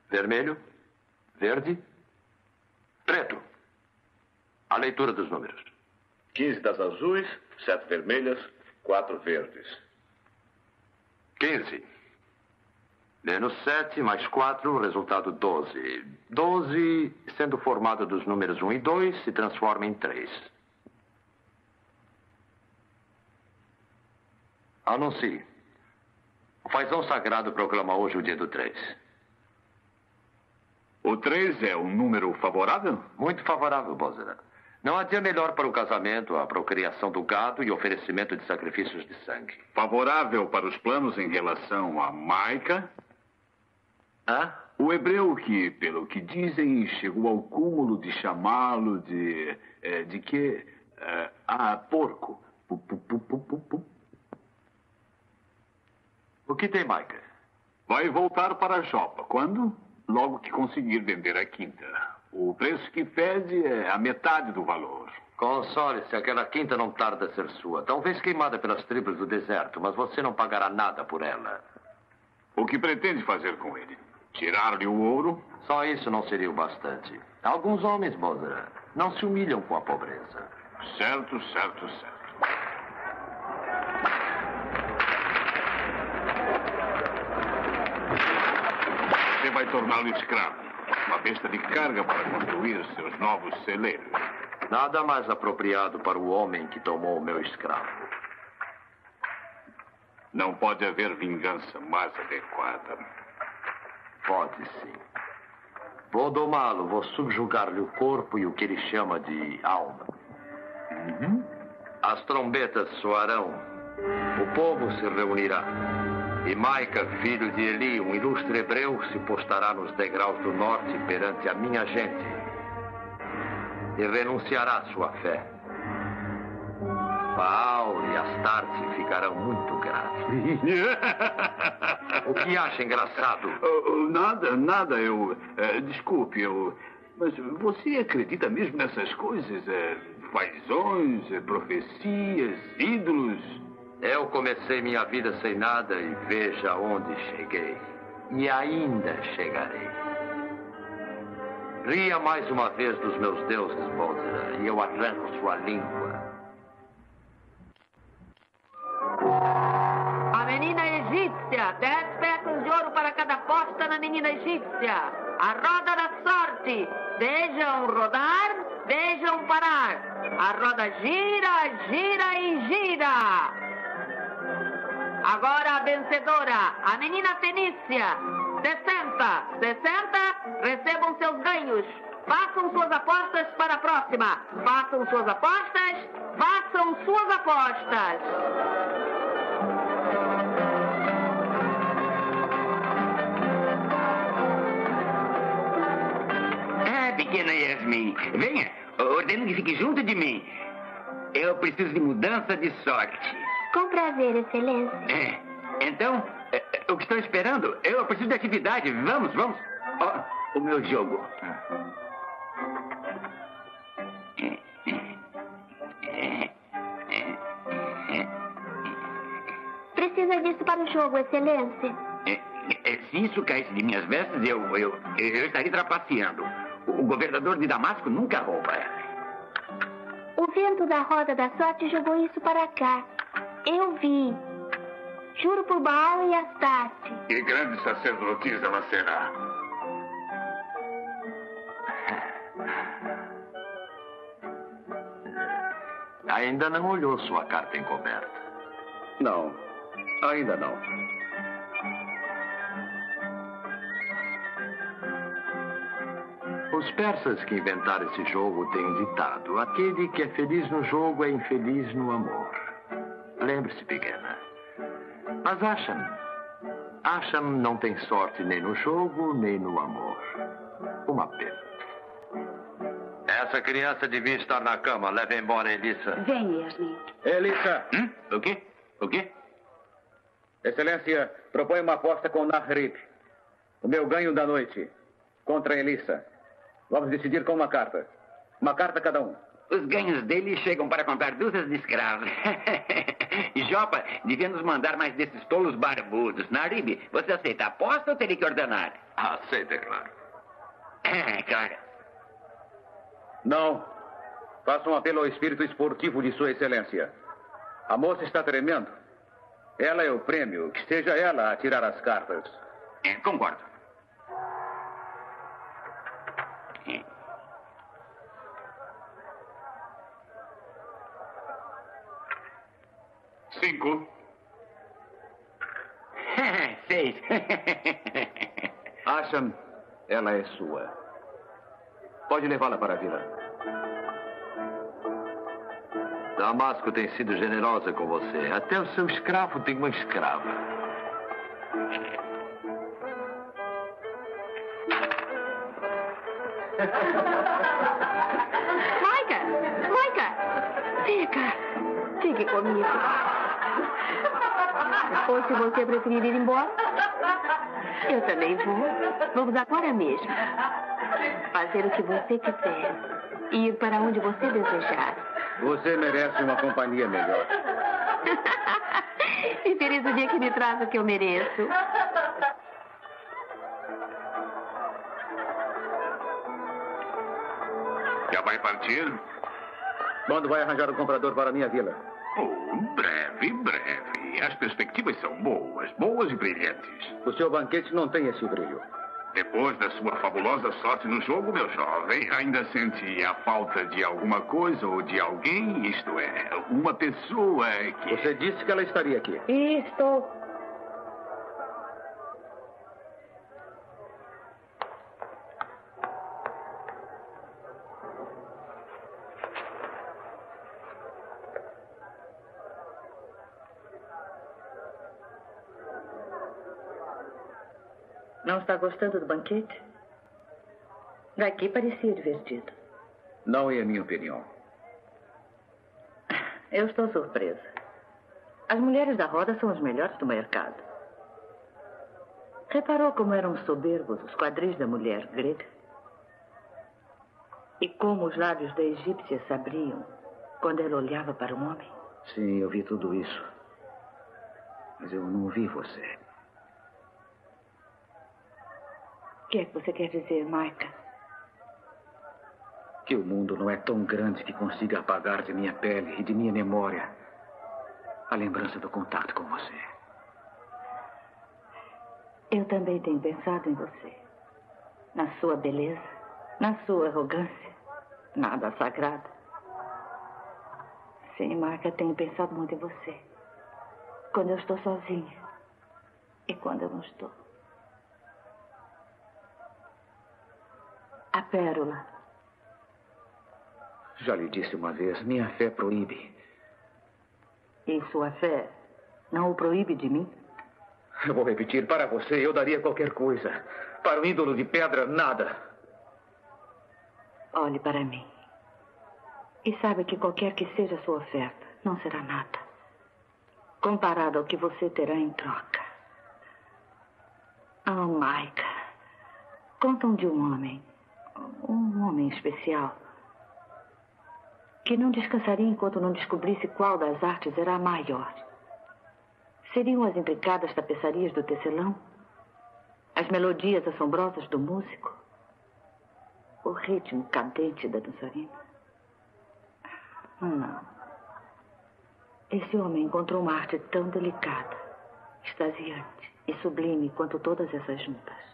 I: Vermelho? Verde? A leitura dos números.
C: 15 das azuis, 7 vermelhas, 4 verdes.
I: 15. Menos 7 mais 4, resultado 12. 12, sendo formado dos números 1 e 2, se transforma em 3. Anuncie. O Fazão Sagrado proclama hoje o dia do 3.
C: O 3 é um número favorável?
I: Muito favorável, Bozera. Não há dia melhor para o casamento, a procriação do gado e oferecimento de sacrifícios de sangue.
C: Favorável para os planos em relação a Maica?
I: Hã?
C: O hebreu que, pelo que dizem, chegou ao cúmulo de chamá-lo de. É, de que? É, ah, porco.
I: O que tem, Maica?
C: Vai voltar para a Jopa. Quando? Logo que conseguir vender a quinta. O preço que pede é a metade do valor.
I: Console-se, aquela quinta não tarda a ser sua. Talvez queimada pelas tribos do deserto, mas você não pagará nada por ela.
C: O que pretende fazer com ele? Tirar-lhe o ouro?
I: Só isso não seria o bastante. Alguns homens, Bozra, não se humilham com a pobreza.
C: Certo, certo, certo. Você vai torná-lo escravo uma besta de carga para construir seus novos celeiros.
I: Nada mais apropriado para o homem que tomou o meu escravo.
C: Não pode haver vingança mais adequada.
I: Pode sim. Vou domá-lo, vou subjugar-lhe o corpo e o que ele chama de alma.
C: Uhum.
I: As trombetas soarão. O povo se reunirá. E Maica, filho de Eli, um ilustre hebreu, se postará nos degraus do norte perante a minha gente e renunciará sua fé. Baal e Astarte ficarão muito graves. o que acha engraçado?
C: Oh, oh, nada, nada. Eu. Uh, desculpe, eu. Mas você acredita mesmo nessas coisas? Fazões, uh, profecias, ídolos?
I: Eu comecei minha vida sem nada e veja onde cheguei. E ainda chegarei. Ria mais uma vez dos meus deuses, Bozra, e eu arranco sua língua.
O: A menina egípcia, dez peças de ouro para cada posta na menina egípcia. A roda da sorte, vejam rodar, vejam parar. A roda gira, gira e gira. Agora a vencedora, a menina Fenícia. 60, 60, recebam seus ganhos. Façam suas apostas para a próxima. Façam suas apostas, façam suas apostas.
P: Ah, pequena Yasmin, venha, ordeno que fique junto de mim. Eu preciso de mudança de sorte.
L: Com prazer, Excelência.
P: É. Então, é, é, o que estão esperando? Eu preciso de atividade. Vamos, vamos. Oh, o meu jogo.
L: Precisa disso para o jogo, Excelência.
P: É, é, se isso caísse de minhas vestes, eu, eu, eu estaria trapaceando. O governador de Damasco nunca rouba.
L: O vento da roda da sorte jogou isso para cá. Eu vi. Juro por Baal e Astarte.
C: Que grande sacerdotisa ela será.
I: Ainda não olhou sua carta encoberta?
C: Não, ainda não.
I: Os persas que inventaram esse jogo têm um ditado: aquele que é feliz no jogo é infeliz no amor. Lembre-se, pequena. Mas Asham. Asham não tem sorte nem no jogo, nem no amor. Uma pena. Essa criança devia estar na cama. Leve embora, Elissa.
H: Vem, Yasmin.
D: Elissa.
P: Hum? O quê? O quê?
D: Excelência, propõe uma aposta com Nahrib. O meu ganho da noite. Contra Elissa. Vamos decidir com uma carta. Uma carta cada um.
P: Os ganhos dele chegam para comprar dúzias de escravos. Jopa devia nos mandar mais desses tolos barbudos. Naribe, você aceita a aposta ou teria que ordenar?
I: Aceita, é claro.
P: É, claro.
D: Não. Faça um apelo ao espírito esportivo de Sua Excelência. A moça está tremendo. Ela é o prêmio. Que seja ela a tirar as cartas.
P: É, concordo.
C: Cinco.
P: Seis.
D: Acham, ela é sua. Pode levá-la para a vila.
I: Damasco tem sido generosa com você. Até o seu escravo tem uma escrava.
K: Maica! Maica! Fica! Fique comigo. Ou se você preferir ir embora, eu também vou. Vamos agora mesmo. Fazer o que você quiser. Ir para onde você desejar.
D: Você merece uma companhia melhor.
K: E feliz o dia que me traz o que eu mereço.
C: Já vai partir?
D: Quando vai arranjar um comprador para a minha vila?
C: Oh, breve, breve. As perspectivas são boas, boas e brilhantes.
D: O seu banquete não tem esse brilho.
C: Depois da sua fabulosa sorte no jogo, meu jovem, ainda sente a falta de alguma coisa ou de alguém? Isto é, uma pessoa que.
D: Você disse que ela estaria aqui.
K: Estou. Não está gostando do banquete? Daqui parecia divertido.
D: Não é a minha opinião.
K: Eu estou surpresa. As mulheres da roda são as melhores do mercado. Reparou como eram soberbos os quadris da mulher grega? E como os lábios da egípcia se abriam quando ela olhava para o homem?
D: Sim, eu vi tudo isso. Mas eu não vi você.
K: O que é que você quer dizer, Maica?
D: Que o mundo não é tão grande que consiga apagar de minha pele e de minha memória a lembrança do contato com você.
K: Eu também tenho pensado em você. Na sua beleza, na sua arrogância. Nada sagrado. Sim, Marca, tenho pensado muito em você. Quando eu estou sozinha. E quando eu não estou. A pérola.
D: Já lhe disse uma vez, minha fé proíbe.
K: E sua fé não o proíbe de mim?
D: Eu vou repetir, para você eu daria qualquer coisa. Para o ídolo de pedra, nada.
K: Olhe para mim. E saiba que qualquer que seja a sua oferta, não será nada. Comparado ao que você terá em troca. Oh, Maica. Contam de um homem. Um homem especial. Que não descansaria enquanto não descobrisse qual das artes era a maior. Seriam as intricadas tapeçarias do tecelão? As melodias assombrosas do músico? O ritmo cadente da dançarina? Não. Esse homem encontrou uma arte tão delicada, extasiante e sublime quanto todas essas juntas.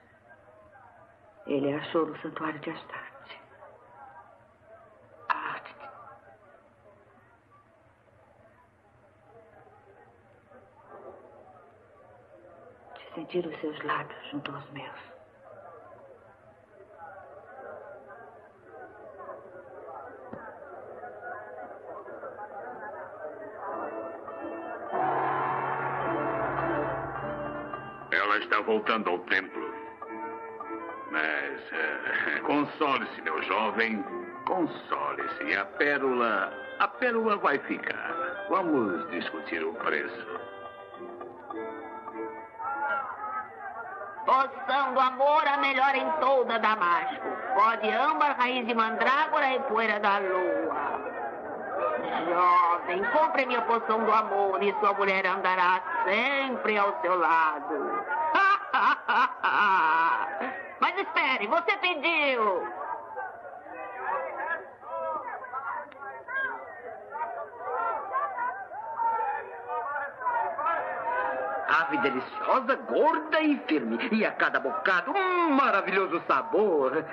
K: Ele achou no santuário de Astarte. A de sentir os seus lábios junto aos meus.
C: Ela está voltando ao templo. Console-se, meu jovem. Console-se. A pérola. A pérola vai ficar. Vamos discutir o preço.
O: Poção do amor, a melhor em toda Damasco. Pó de âmbar, raiz de mandrágora e poeira da lua. Jovem, compre minha poção do amor e sua mulher andará sempre ao seu lado. Mas espere, você pediu.
P: Ave deliciosa, gorda e firme. E a cada bocado, um maravilhoso sabor.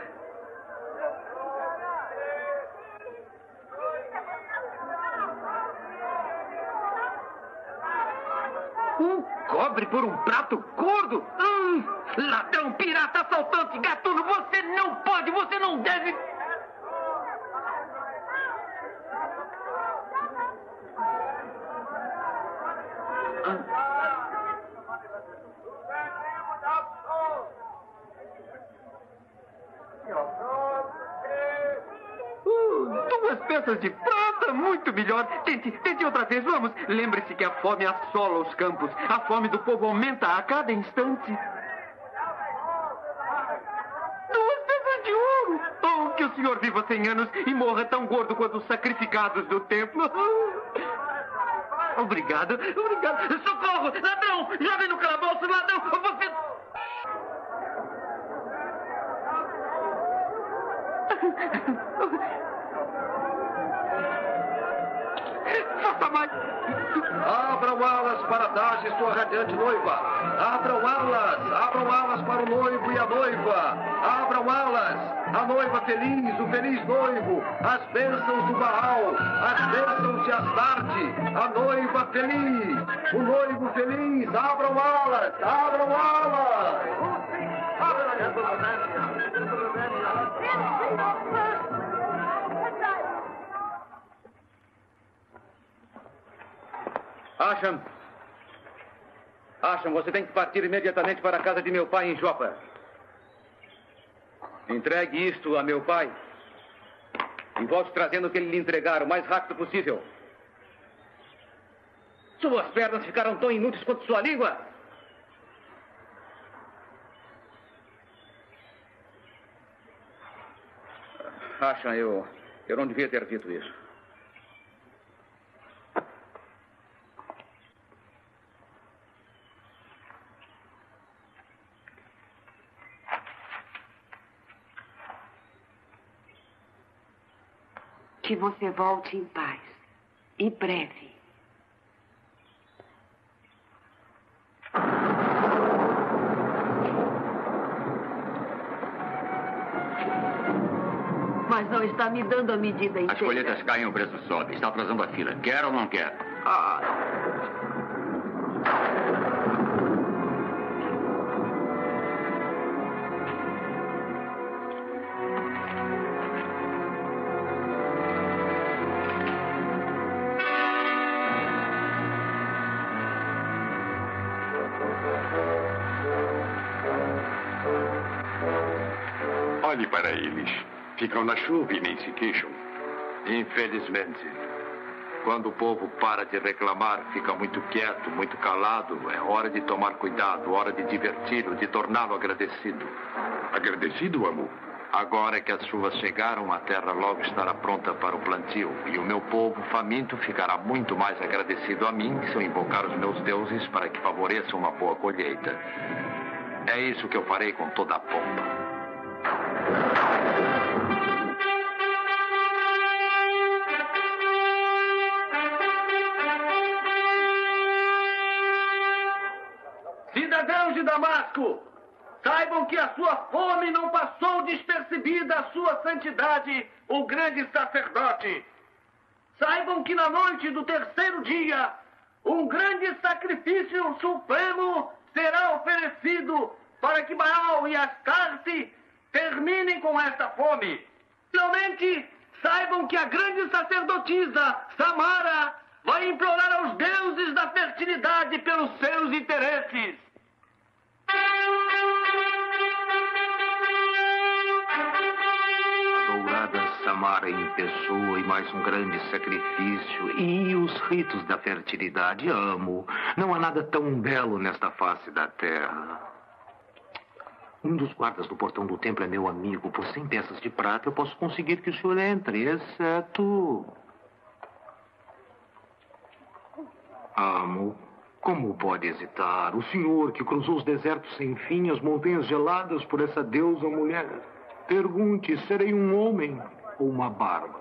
P: Cobre por um prato pirata, assaltante, gatuno, você não pode, você não deve. Uh, duas peças de prata, muito melhor. Tente, tente outra vez, vamos. Lembre-se que a fome assola os campos. A fome do povo aumenta a cada instante. 100 anos e morra tão gordo quanto os sacrificados do templo. Obrigado, obrigado. Socorro! Ladrão! Joga no calabouço, ladrão! Você. Faça mais!
G: Abram alas para Daje, sua radiante noiva. Abram alas, abram alas para o noivo e a noiva. Abram alas, a noiva feliz, o feliz noivo, as bênçãos do Baal, as bênçãos de Astarte, a noiva feliz, o noivo feliz. Abram alas, abram alas.
D: Acham. Acham, você tem que partir imediatamente para a casa de meu pai em Jopa. Entregue isto a meu pai. E volte trazendo o que ele lhe entregar o mais rápido possível. Suas pernas ficaram tão inúteis quanto sua língua. Acham, eu, eu não devia ter dito isso.
H: Que você volte em paz. E breve.
O: Mas não está me dando a medida inteira.
Q: As colheitas caem, o preço sobe. Está atrasando a fila. Quer ou não quer?
O: Ah,
A: Ficam na chuva e nem se queixam.
I: Infelizmente, quando o povo para de reclamar, fica muito quieto, muito calado, é hora de tomar cuidado, hora de diverti-lo, de torná-lo agradecido.
A: Agradecido, amor?
I: Agora que as chuvas chegaram, a terra logo estará pronta para o plantio. E o meu povo faminto ficará muito mais agradecido a mim se eu invocar os meus deuses para que favoreçam uma boa colheita. É isso que eu farei com toda a pompa.
P: Que a sua fome não passou despercebida à sua santidade, o grande sacerdote. Saibam que na noite do terceiro dia, um grande sacrifício supremo será oferecido para que Baal e Astarte terminem com esta fome. Finalmente, saibam que a grande sacerdotisa, Samara, vai implorar aos deuses da fertilidade pelos seus interesses.
M: Samara em pessoa e mais um grande sacrifício. E os ritos da fertilidade, amo. Não há nada tão belo nesta face da terra. Um dos guardas do portão do templo é meu amigo. Por 100 peças de prata eu posso conseguir que o senhor entre, exceto. Amo, como pode hesitar? O senhor que cruzou os desertos sem fim, as montanhas geladas por essa deusa mulher. Pergunte: serei um homem ou uma barba?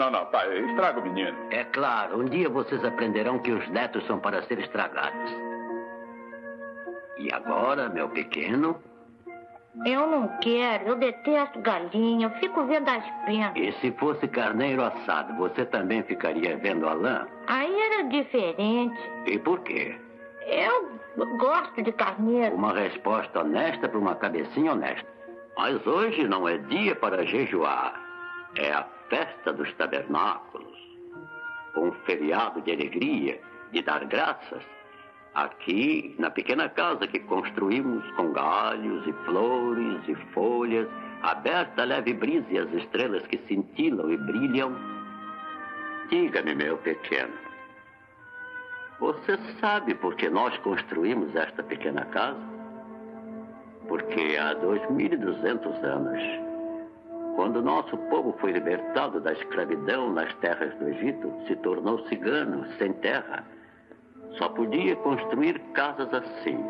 L: Não, não,
E: pai, estraga o menino.
F: É claro, um dia vocês aprenderão que os netos são para ser estragados. E agora, meu pequeno,
L: Eu não quero, eu detesto galinha, eu fico vendo as penas.
F: e se fosse carneiro assado, você também ficaria vendo a lã?
L: Aí era diferente.
F: E por quê?
L: Eu gosto de carneiro.
F: Uma resposta honesta para uma cabecinha honesta. Mas hoje não é dia para jejuar. É a festa dos tabernáculos. Um feriado de alegria, de dar graças. Aqui, na pequena casa que construímos com galhos e flores e folhas, aberta a leve brisa e as estrelas que cintilam e brilham. Diga-me, meu pequeno, você sabe por que nós construímos esta pequena casa? Porque há 2.200 anos, quando nosso povo foi libertado da escravidão nas terras do Egito, se tornou cigano, sem terra. Só podia construir casas assim,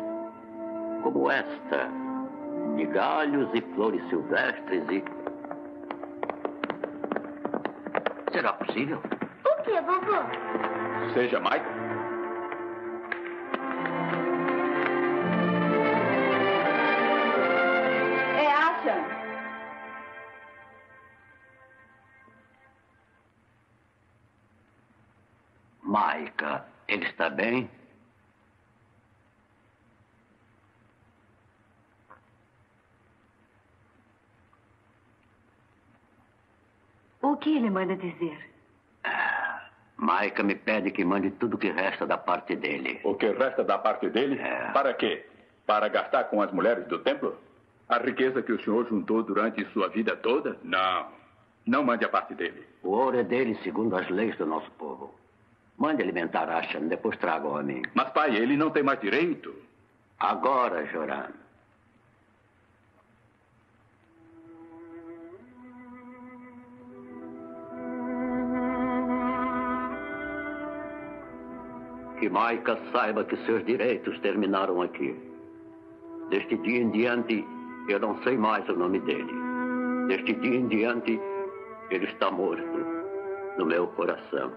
F: como esta, de galhos e flores silvestres e. Será possível?
L: O que, vovô?
E: Seja Mike.
F: Maica, ele está bem?
J: O que ele manda dizer?
F: Maica me pede que mande tudo o que resta da parte dele.
E: O que resta da parte dele? Para quê? Para gastar com as mulheres do templo? A riqueza que o senhor juntou durante sua vida toda? Não. Não mande a parte dele.
F: O ouro é dele segundo as leis do nosso povo. Mande alimentar Ashan, depois traga a mim.
E: Mas, pai, ele não tem mais direito.
F: Agora, Joran. Que Maica saiba que seus direitos terminaram aqui. Deste dia em diante, eu não sei mais o nome dele. Deste dia em diante, ele está morto no meu coração.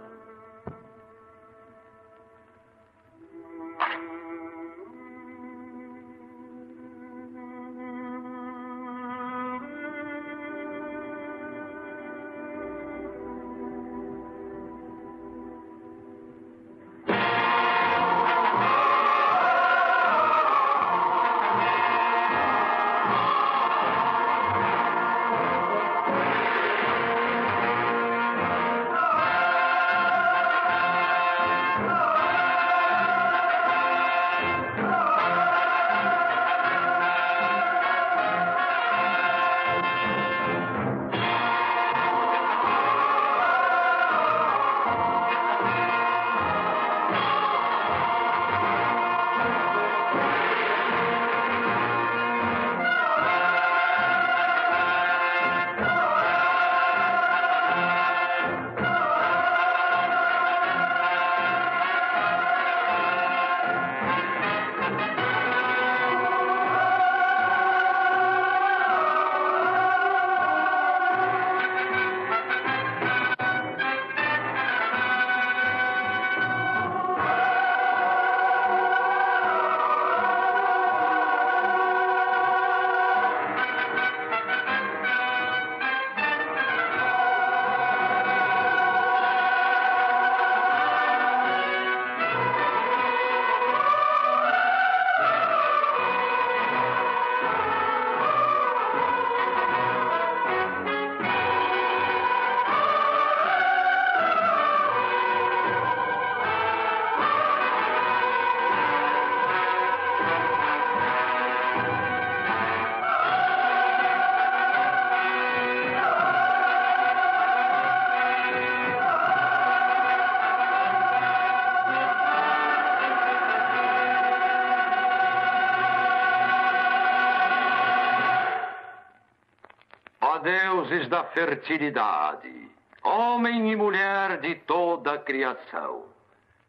I: Fertilidade, homem e mulher de toda a criação,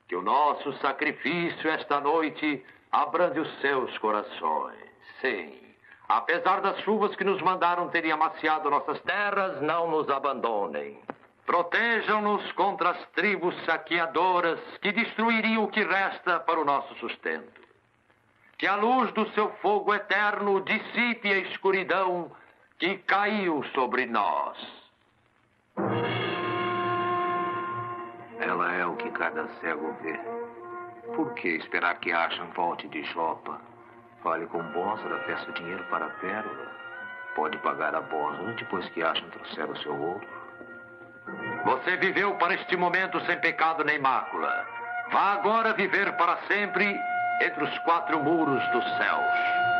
I: que o nosso sacrifício esta noite abrande os seus corações. Sim, apesar das chuvas que nos mandaram terem amaciado nossas terras, não nos abandonem. Protejam-nos contra as tribos saqueadoras que destruiriam o que resta para o nosso sustento. Que a luz do seu fogo eterno dissipe a escuridão que caiu sobre nós.
M: Ela é o que cada cego vê. Por que esperar que Achan volte de Jopa? Fale com Bósra, peça dinheiro para a pérola. Pode pagar a Bósra depois que Achan trouxer o seu ouro.
I: Você viveu para este momento sem pecado nem mácula. Vá agora viver para sempre entre os quatro muros dos céus.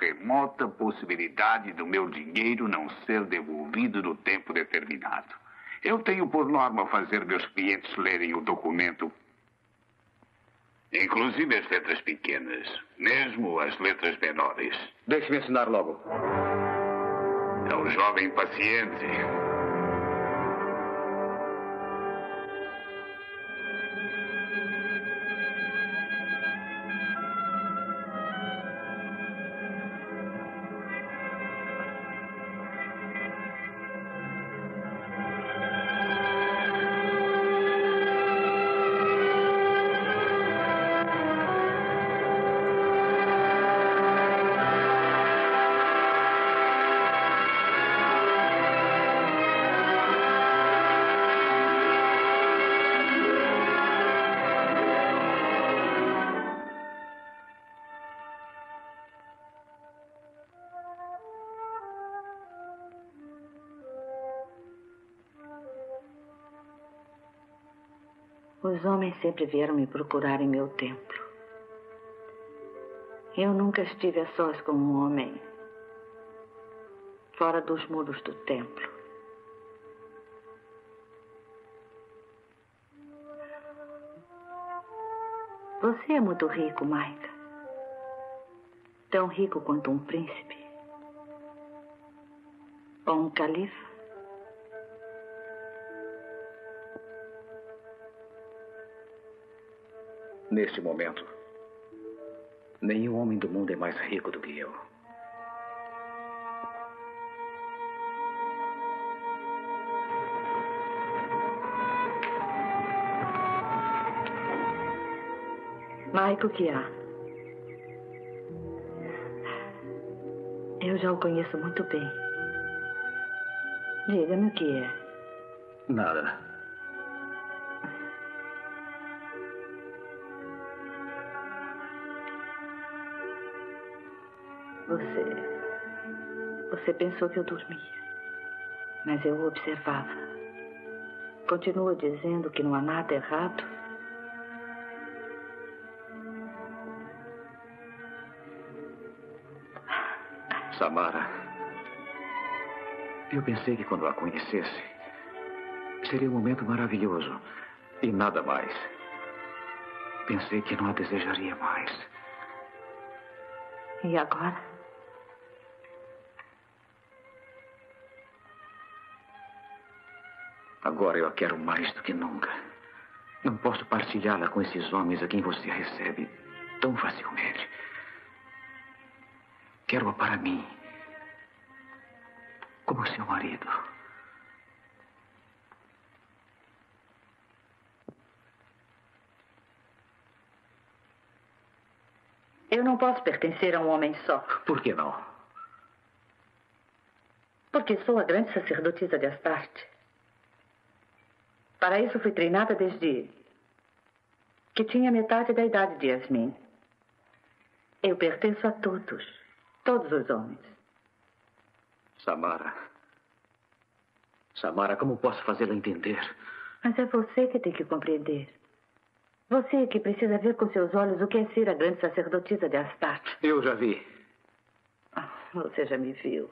C: Remota possibilidade do meu dinheiro não ser devolvido no tempo determinado. Eu tenho por norma fazer meus clientes lerem o documento Inclusive as letras pequenas, mesmo as letras menores.
D: Deixe-me ensinar logo.
C: É um jovem paciente.
K: Os homens sempre vieram me procurar em meu templo. Eu nunca estive a sós com um homem fora dos muros do templo. Você é muito rico, Maika. Tão rico quanto um príncipe. Ou um califa.
D: Neste momento, nenhum homem do mundo é mais rico do que eu.
K: Maico, o que há? Eu já o conheço muito bem. Diga-me o que é.
D: Nada.
K: Você pensou que eu dormia. Mas eu observava. Continua dizendo que não há nada errado?
D: Samara. Eu pensei que quando a conhecesse, seria um momento maravilhoso. E nada mais. Pensei que não a desejaria mais.
K: E agora?
D: Agora eu a quero mais do que nunca. Não posso partilhá-la com esses homens a quem você recebe tão facilmente. Quero-a para mim, como seu marido.
K: Eu não posso pertencer a um homem só.
D: Por que não?
K: Porque sou a grande sacerdotisa de Astarte. Para isso fui treinada desde que tinha metade da idade de Yasmin. Eu pertenço a todos, todos os homens.
D: Samara. Samara, como posso fazê-la entender?
K: Mas é você que tem que compreender. Você que precisa ver com seus olhos o que é ser a grande sacerdotisa de Astarte.
D: Eu já vi.
K: Ah, você já me viu.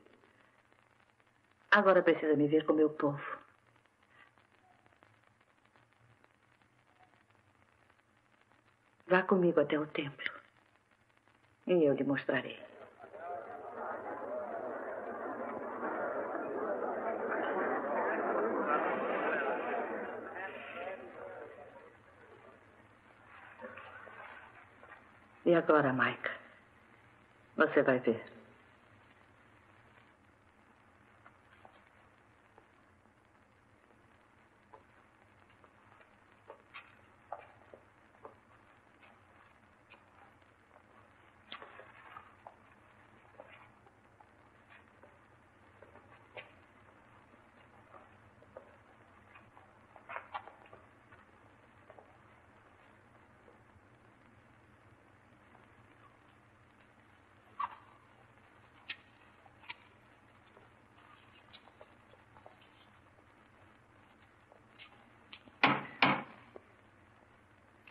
K: Agora precisa me ver com meu povo. Vá comigo até o templo. E eu lhe mostrarei. E agora, Maica? Você vai ver.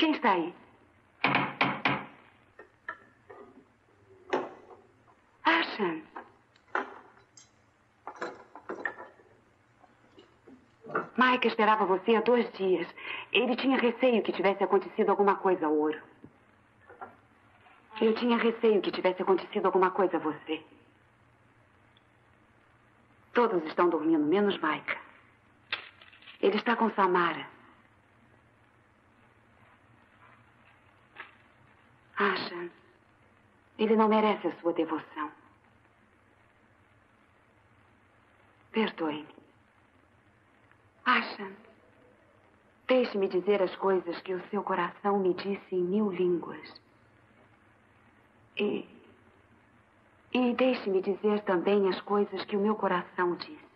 H: Quem está aí? Ashan. Mike esperava você há dois dias. Ele tinha receio que tivesse acontecido alguma coisa ouro. Eu tinha receio que tivesse acontecido alguma coisa a você. Todos estão dormindo, menos Mike. Ele está com Samara. Acha? Ele não merece a sua devoção. Perdoe-me. Acha? Deixe-me dizer as coisas que o seu coração me disse em mil línguas. E. E deixe-me dizer também as coisas que o meu coração disse.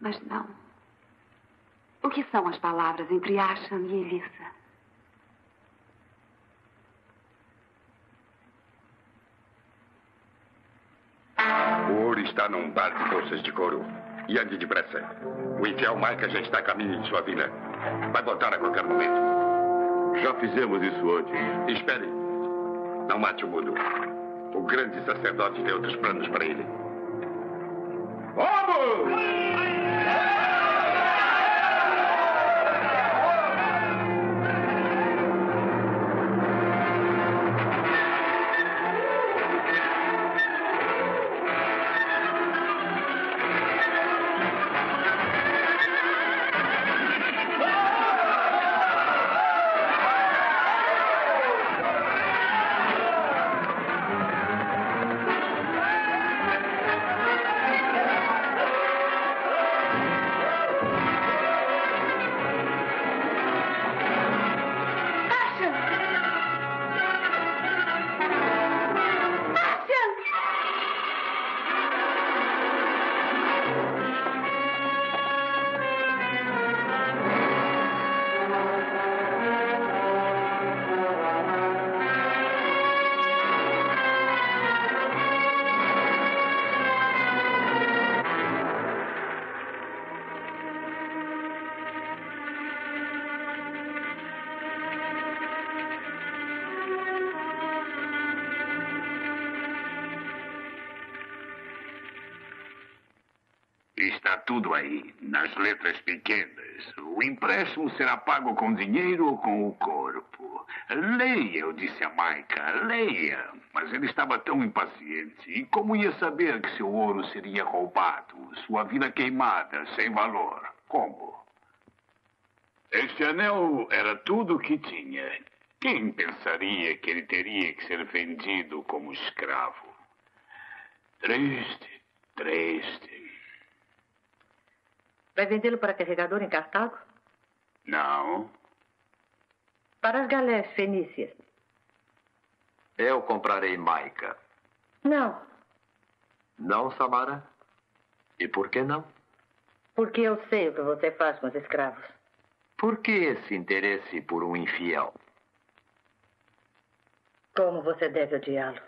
H: Mas não. O que são as palavras entre Asham e Elissa?
C: O ouro está num bar de bolsas de couro. E ande depressa. O infiel Maica já está a caminho de sua vila. Vai voltar a qualquer momento.
A: Já fizemos isso antes.
C: Espere. Não mate o mundo. O grande sacerdote tem outros planos para ele. Vamos! Empréstimo será pago com dinheiro ou com o corpo. Leia, eu disse a Maica, leia. Mas ele estava tão impaciente. E como ia saber que seu ouro seria roubado, sua vida queimada, sem valor? Como? Este anel era tudo o que tinha. Quem pensaria que ele teria que ser vendido como escravo? Triste, triste.
K: Vai vendê-lo para carregador em Cartago?
C: Não.
K: Para as galés fenícias.
I: Eu comprarei Maica.
K: Não,
I: Não, Samara? E por que não?
K: porque eu sei o que você faz com os escravos.
I: Por que esse interesse por um infiel?
K: Como você deve odiá-lo?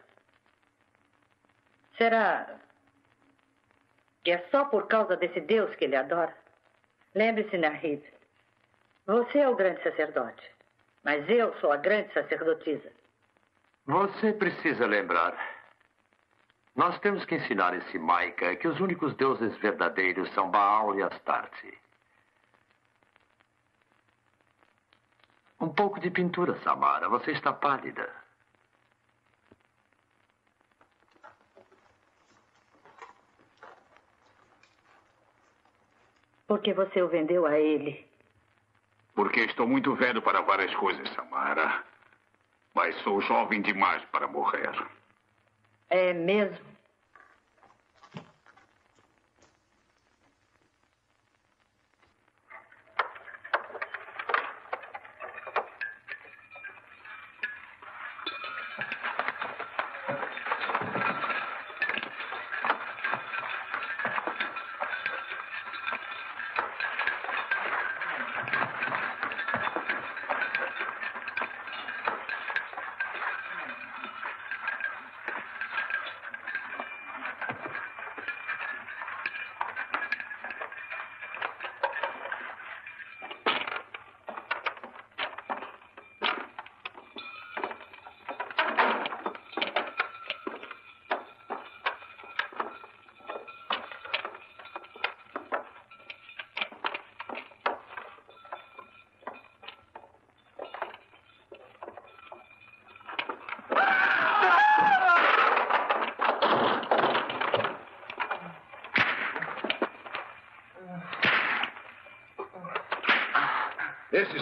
K: Será que é só por causa desse Deus que ele adora? Lembre-se, Nahid. Você é o grande sacerdote, mas eu sou a grande sacerdotisa.
I: Você precisa lembrar. Nós temos que ensinar esse Maica que os únicos deuses verdadeiros são Baal e Astarte. Um pouco de pintura, Samara. Você está pálida.
K: Porque você o vendeu a ele.
C: Porque estou muito velho para várias coisas, Samara. Mas sou jovem demais para morrer.
K: É mesmo?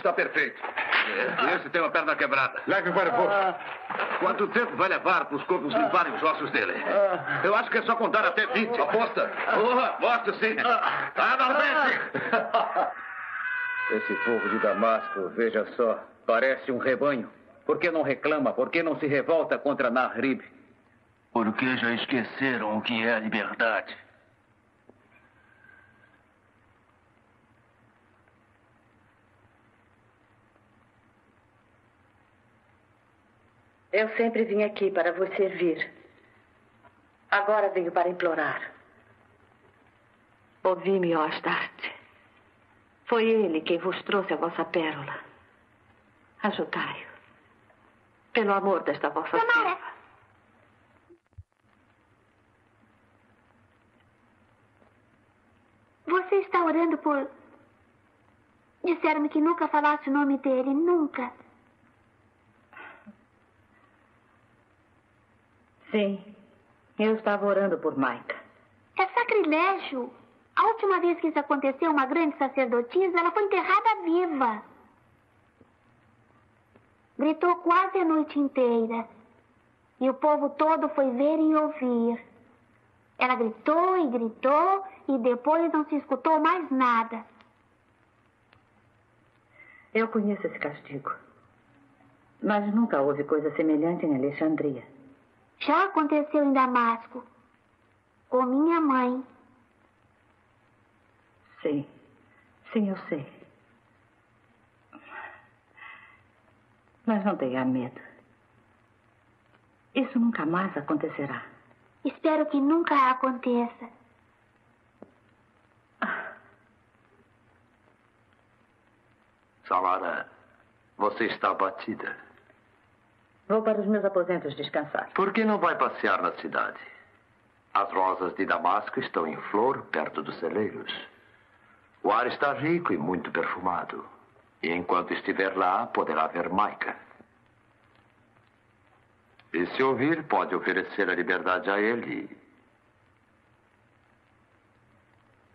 R: Está perfeito. E esse tem uma perna quebrada.
S: Leve para o posto.
R: Quanto tempo vai levar para os corpos limparem os ossos dele? Eu acho que é só contar até 20. Aposta? Oh, aposto sim. Ah, Nordeste!
D: Esse povo de Damasco, veja só, parece um rebanho. Por que não reclama? Por que não se revolta contra Nahrib?
T: Porque já esqueceram o que é a liberdade.
K: Eu sempre vim aqui para vos servir. Agora venho para implorar. Ouvi-me, ó Astarte. Foi ele quem vos trouxe a vossa pérola. Ajudai-o. Pelo amor desta vossa serva.
L: Você está orando por. Disseram-me que nunca falasse o nome dele, nunca.
K: Sim, eu estava orando por Maica.
L: É sacrilégio. A última vez que isso aconteceu, uma grande sacerdotisa, ela foi enterrada viva. Gritou quase a noite inteira. E o povo todo foi ver e ouvir. Ela gritou e gritou e depois não se escutou mais nada.
K: Eu conheço esse castigo. Mas nunca houve coisa semelhante em Alexandria.
L: Já aconteceu em Damasco. Com minha mãe.
K: Sim, sim, eu sei. Mas não tenha medo. Isso nunca mais acontecerá.
L: Espero que nunca aconteça.
I: Samara, você está abatida.
K: Vou para os meus aposentos descansar.
I: Por que não vai passear na cidade? As rosas de Damasco estão em flor perto dos celeiros. O ar está rico e muito perfumado. E enquanto estiver lá, poderá ver Maica. E se ouvir, pode oferecer a liberdade a ele.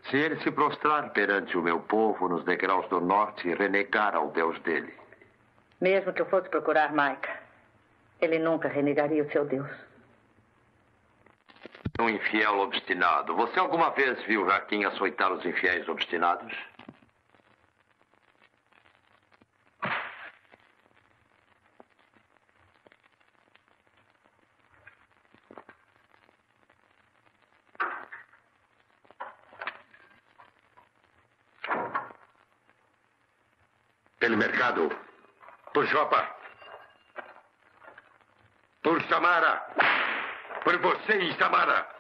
I: Se ele se prostrar perante o meu povo nos degraus do norte e renegar ao Deus dele.
K: Mesmo que eu fosse procurar Maica, ele nunca renegaria o seu Deus.
I: Um infiel obstinado. Você alguma vez viu Jaquim açoitar os infiéis obstinados?
C: Pelo mercado. Por Jopa. Por Samara. Por você Samara.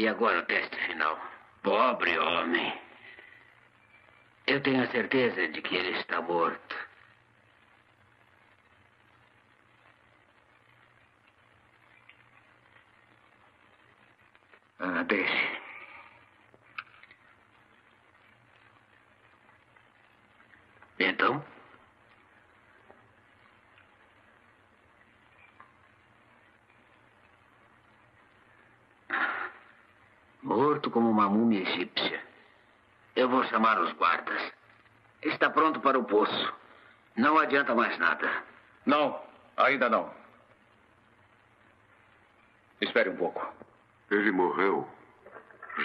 P: E agora o teste final. Pobre homem. Eu tenho a certeza de que ele está morto. Ah, deixe. Então? Morto como uma múmia egípcia. Eu vou chamar os guardas. Está pronto para o poço. Não adianta mais nada.
C: Não, ainda não. Espere um pouco.
I: Ele morreu.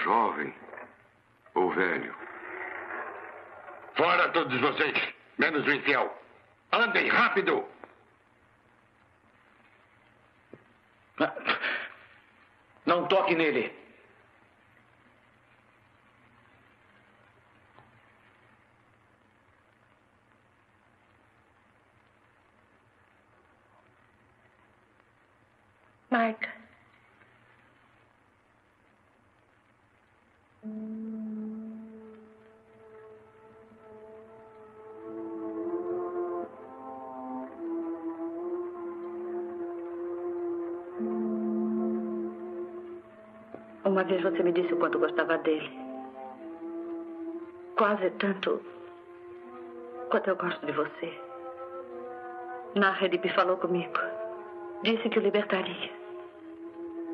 I: Jovem ou velho?
C: Fora todos vocês, menos o infiel. Andem rápido!
D: Não toque nele.
K: Mike. Uma vez você me disse o quanto gostava dele. Quase tanto quanto eu gosto de você. Nahedip falou comigo. Disse que o libertaria.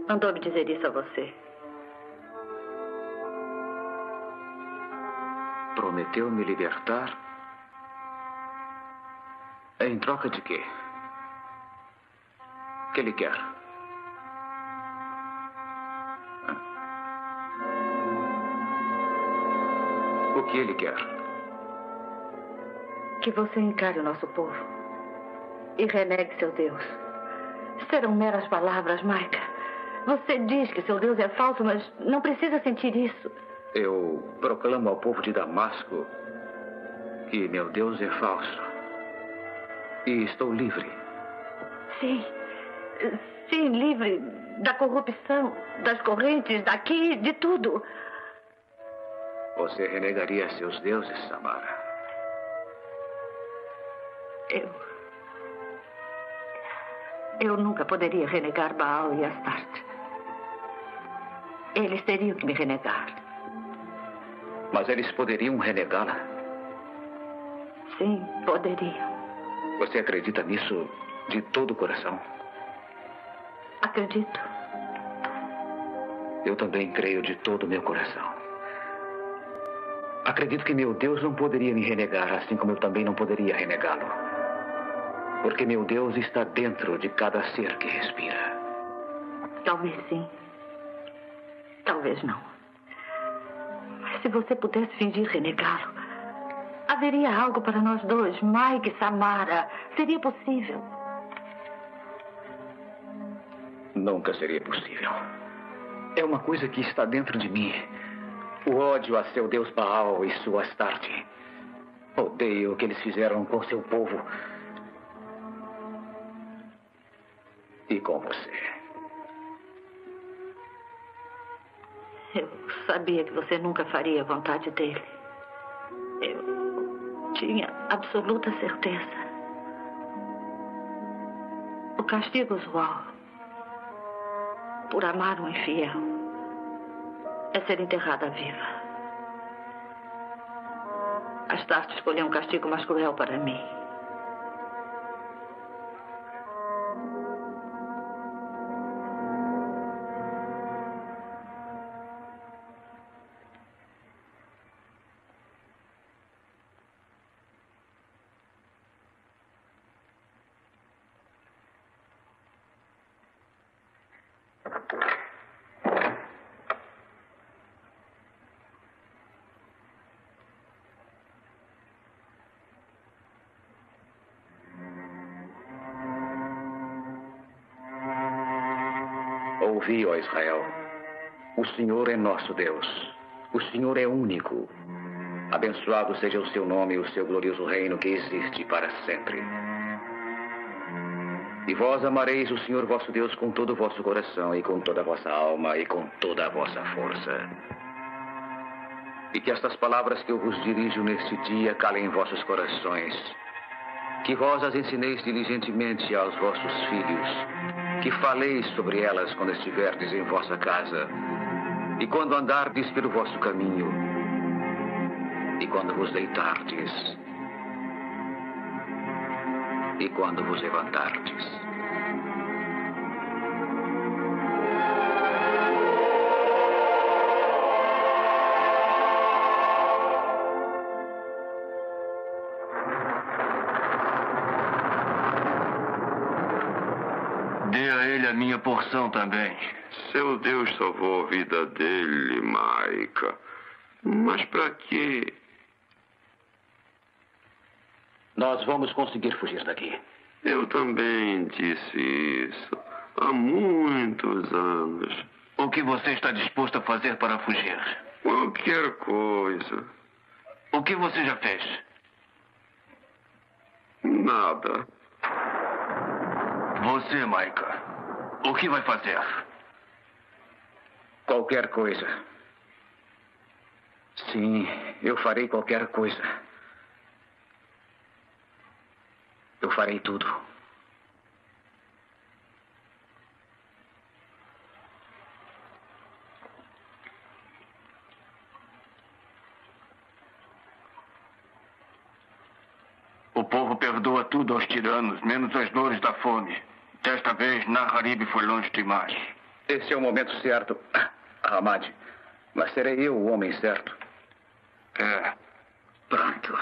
K: Mandou me dizer isso a você.
D: Prometeu me libertar? Em troca de quê? O que ele quer? O que ele quer?
K: Que você encare o nosso povo e renegue seu Deus. Serão meras palavras, Maica. Você diz que seu Deus é falso, mas não precisa sentir isso.
D: Eu proclamo ao povo de Damasco que meu Deus é falso. E estou livre.
K: Sim. Sim, livre da corrupção, das correntes, daqui, de tudo.
D: Você renegaria seus deuses, Samara?
K: Eu. Eu nunca poderia renegar Baal e Astarte. Eles teriam que me renegar.
D: Mas eles poderiam renegá-la?
K: Sim, poderiam.
D: Você acredita nisso de todo o coração?
K: Acredito.
D: Eu também creio de todo o meu coração. Acredito que meu Deus não poderia me renegar, assim como eu também não poderia renegá-lo. Porque meu Deus está dentro de cada ser que respira.
K: Talvez sim. Talvez não. se você pudesse fingir renegá-lo. Haveria algo para nós dois, Mike e Samara. Seria possível.
D: Nunca seria possível. É uma coisa que está dentro de mim. O ódio a seu deus Baal e sua Astarte. Odeio o que eles fizeram com seu povo. E com você.
K: Eu sabia que você nunca faria a vontade dele. Eu tinha absoluta certeza. O castigo usual por amar um infiel é ser enterrada viva. Astarte escolheu um castigo mais cruel para mim.
D: Ó Israel. O Senhor é nosso Deus. O Senhor é único. Abençoado seja o seu nome e o seu glorioso reino que existe para sempre. E vós amareis o Senhor vosso Deus com todo o vosso coração e com toda a vossa alma e com toda a vossa força. E que estas palavras que eu vos dirijo neste dia calem em vossos corações. Que vós as ensineis diligentemente aos vossos filhos que faleis sobre elas quando estiverdes em vossa casa, e quando andardes pelo vosso caminho, e quando vos deitardes, e quando vos levantardes.
U: Porção também.
C: Seu Deus salvou a vida dele, Maica. Mas para quê?
D: Nós vamos conseguir fugir daqui.
C: Eu também disse isso. Há muitos anos.
U: O que você está disposto a fazer para fugir?
C: Qualquer coisa.
U: O que você já fez?
C: Nada.
U: Você, Maica. O que vai fazer?
D: Qualquer coisa. Sim, eu farei qualquer coisa. Eu farei tudo.
U: O povo perdoa tudo aos tiranos, menos as dores da fome. Desta vez, Naharib foi longe demais.
D: Esse é o momento certo, Ahmad. Mas serei eu o homem certo.
U: É.
P: Pronto.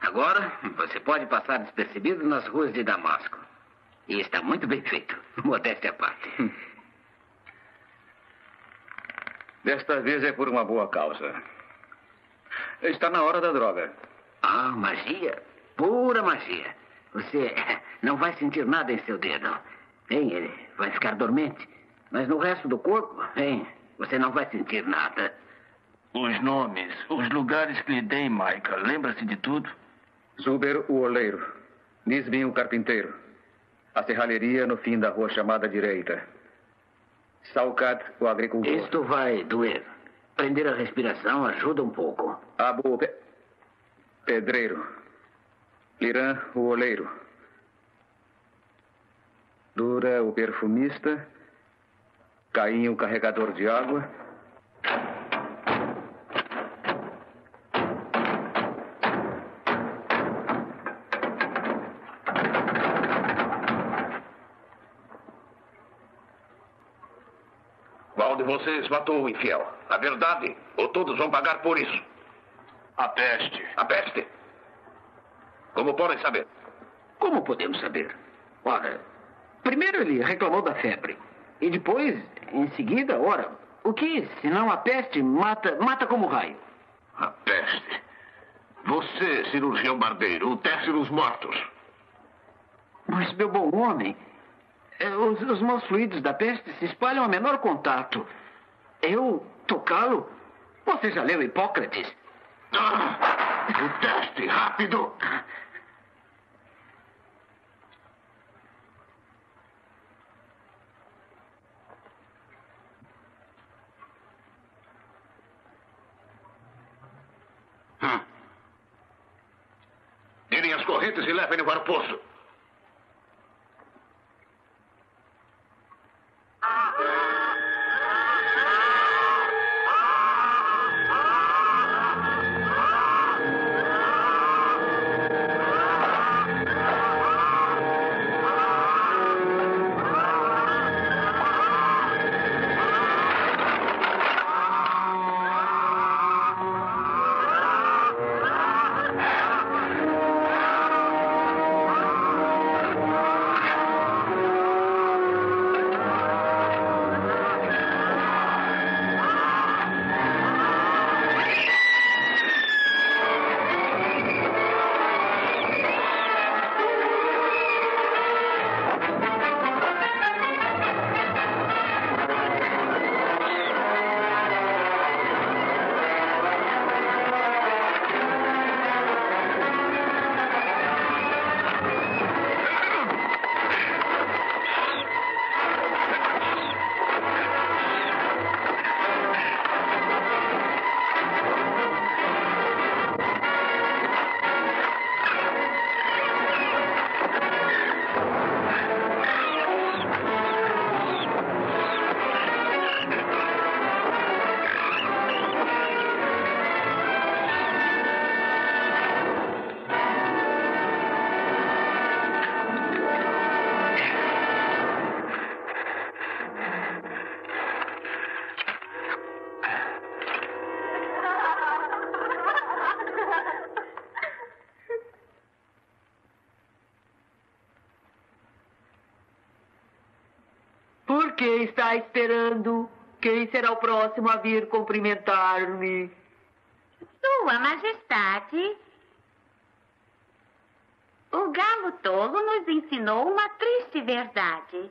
P: Agora, você pode passar despercebido nas ruas de Damasco. E está muito bem feito. Modéstia à parte.
D: Desta vez é por uma boa causa. Está na hora da droga.
P: Ah, magia. Pura magia. Você não vai sentir nada em seu dedo. Hein? Ele vai ficar dormente. Mas no resto do corpo, hein? Você não vai sentir nada.
U: Os nomes, os lugares que lhe dei, Maica, lembra-se de tudo?
D: Zuber, o oleiro. Nisbin, o carpinteiro. A serralheria no fim da rua chamada direita. Salcat, o agricultor.
P: Isto vai doer. Prender a respiração ajuda um pouco.
D: Abu, pe... pedreiro. Liran, o oleiro. Dura, o perfumista. Caim, o carregador de água.
B: Qual de vocês matou o infiel? A verdade? Ou todos vão pagar por isso?
U: A peste.
B: A peste? Como podem saber?
P: Como podemos saber? Ora, primeiro ele reclamou da febre. E depois, em seguida, ora, o que, se não a peste, mata, mata como raio?
A: A peste. Você, cirurgião barbeiro, o teste dos mortos.
P: Mas, meu bom homem, eh, os, os maus fluidos da peste se espalham a menor contato. Eu tocá-lo? Você já leu Hipócrates?
A: Ah, o teste, rápido! Hum. Tirem as correntes e levem-no para o poço.
O: Por Quem será o próximo a vir cumprimentar-me?
V: Sua Majestade, o galo tolo nos ensinou uma triste verdade: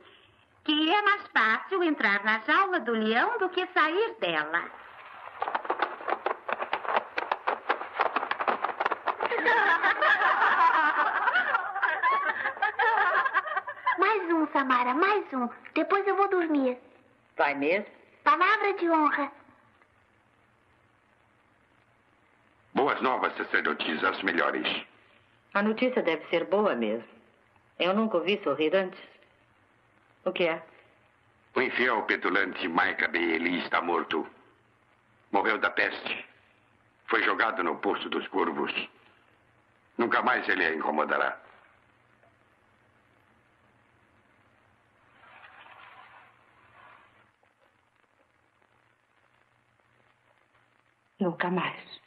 V: que é mais fácil entrar na jaula do leão do que sair dela. Mais um, Samara, mais um. Depois eu vou dormir.
K: Vai mesmo?
V: Palavra de honra.
A: Boas novas, sacerdotisa, as melhores.
K: A notícia deve ser boa mesmo. Eu nunca ouvi sorrir antes. O que é?
A: O infiel petulante Maica Eli está morto. Morreu da peste. Foi jogado no poço dos corvos. Nunca mais ele a incomodará.
K: Nunca mais.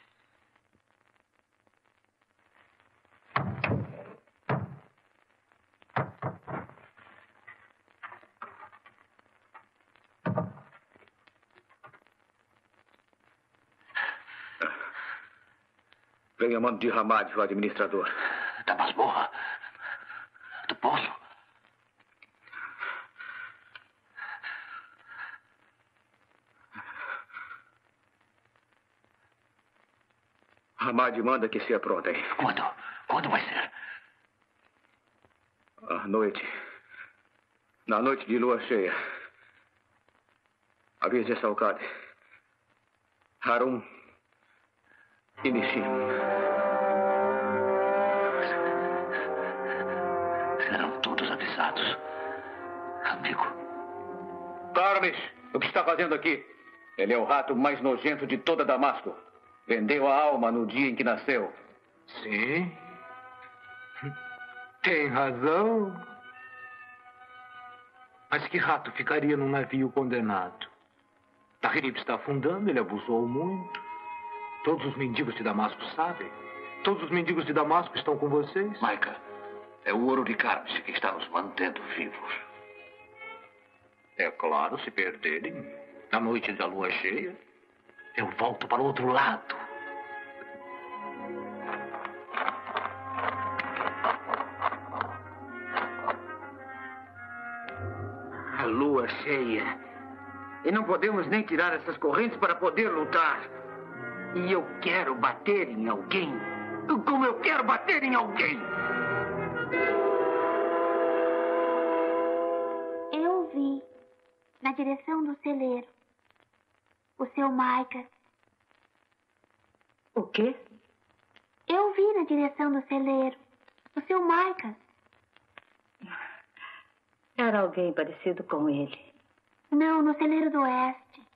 D: Venha mando de Ramad, o administrador.
W: Da masmorra? Do poço?
D: Ramad manda que se aprontem.
W: Quando? Quando vai ser?
D: À noite. Na noite de lua cheia. Avise Salcade. Harum e Nishim.
W: Serão todos avisados. Amigo.
D: Carmes, o que está fazendo aqui? Ele é o rato mais nojento de toda Damasco. Vendeu a alma no dia em que nasceu.
M: Sim. Tem razão. Mas que rato ficaria num navio condenado? Tahrib está afundando, ele abusou muito. Todos os mendigos de Damasco sabem. Todos os mendigos de Damasco estão com vocês.
W: Maica, é o ouro de Carmes que está nos mantendo vivos.
M: É claro, se perderem, Na noite da lua cheia, eu volto para o outro lado.
P: A lua cheia. E não podemos nem tirar essas correntes para poder lutar. E eu quero bater em alguém. Como eu quero bater em alguém.
L: Eu vi, na direção do celeiro, o seu Micah.
K: O quê?
L: Eu vi na direção do celeiro, o seu Micah.
K: Era alguém parecido com ele.
L: Não, no celeiro do oeste.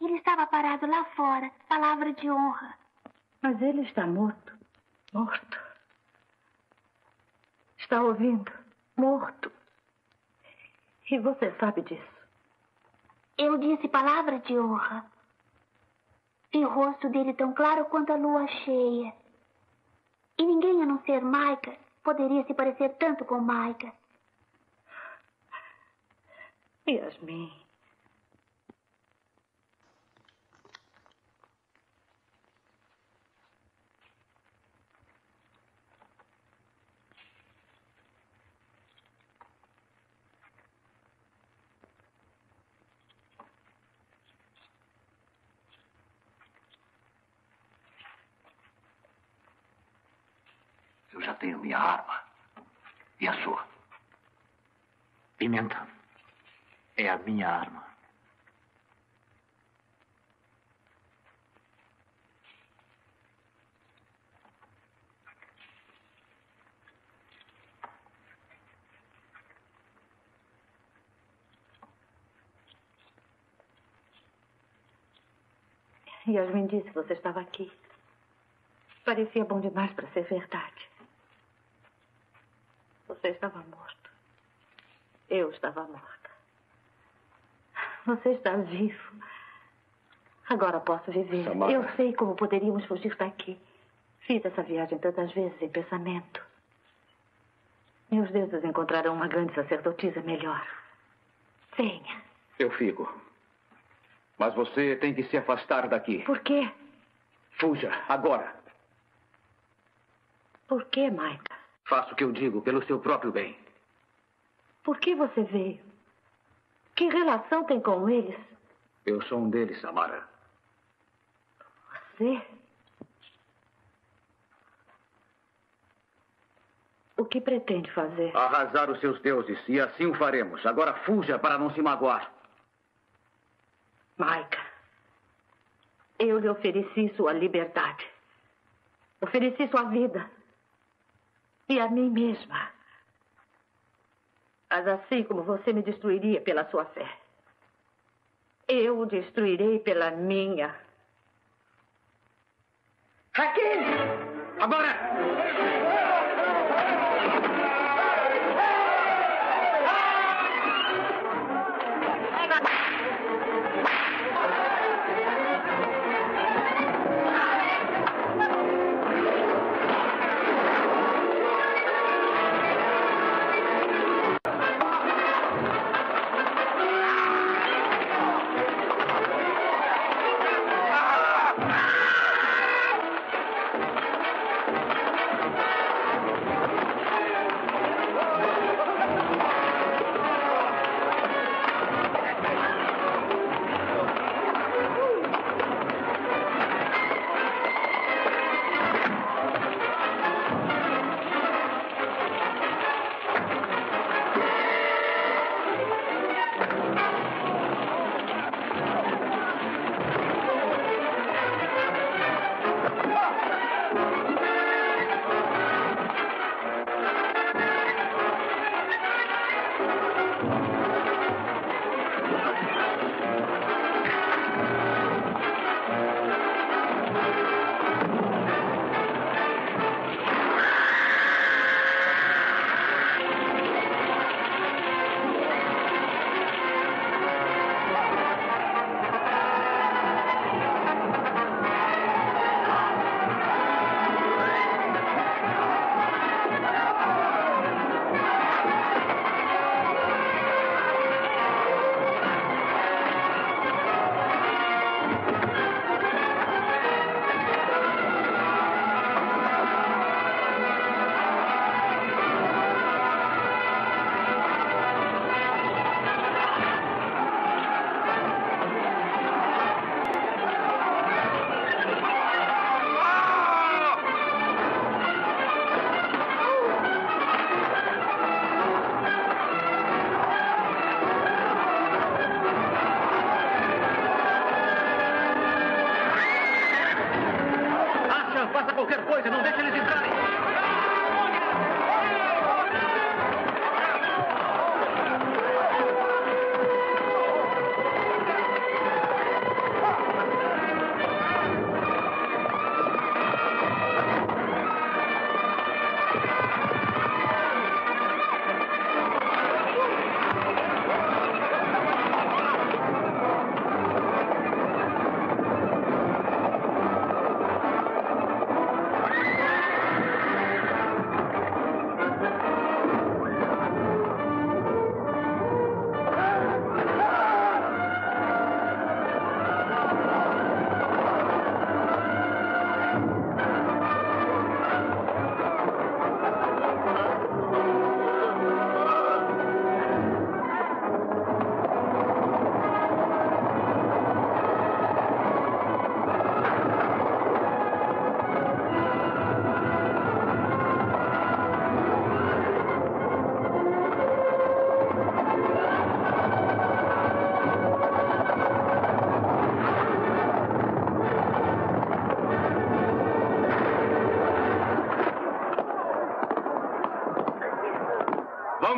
L: Ele estava parado lá fora, palavra de honra.
K: Mas ele está morto. Morto. Está ouvindo? Morto. E você sabe disso?
L: Eu disse palavra de honra. E o rosto dele tão claro quanto a lua cheia. E ninguém a não ser Maica poderia se parecer tanto com Maica.
K: Yasmin.
M: Eu já tenho minha arma. E a sua? Pimenta. É a minha arma.
K: Yasmin disse que você estava aqui. Parecia bom demais para ser verdade. Você estava morto. Eu estava morta. Você está vivo. Agora posso viver.
I: Samara.
K: Eu sei como poderíamos fugir daqui. Fiz essa viagem tantas vezes em pensamento. Meus deuses encontrarão uma grande sacerdotisa melhor. Venha.
D: Eu fico. Mas você tem que se afastar daqui.
K: Por quê?
D: Fuja, agora.
K: Por quê, Maica?
D: Faça o que eu digo pelo seu próprio bem.
K: Por que você veio? Que relação tem com eles?
D: Eu sou um deles, Samara.
K: Você? O que pretende fazer?
D: Arrasar os seus deuses, e assim o faremos. Agora fuja para não se magoar.
K: Maica, eu lhe ofereci sua liberdade. Ofereci sua vida. E a mim mesma. Mas assim como você me destruiria pela sua fé, eu o destruirei pela minha.
P: Raquel! Agora!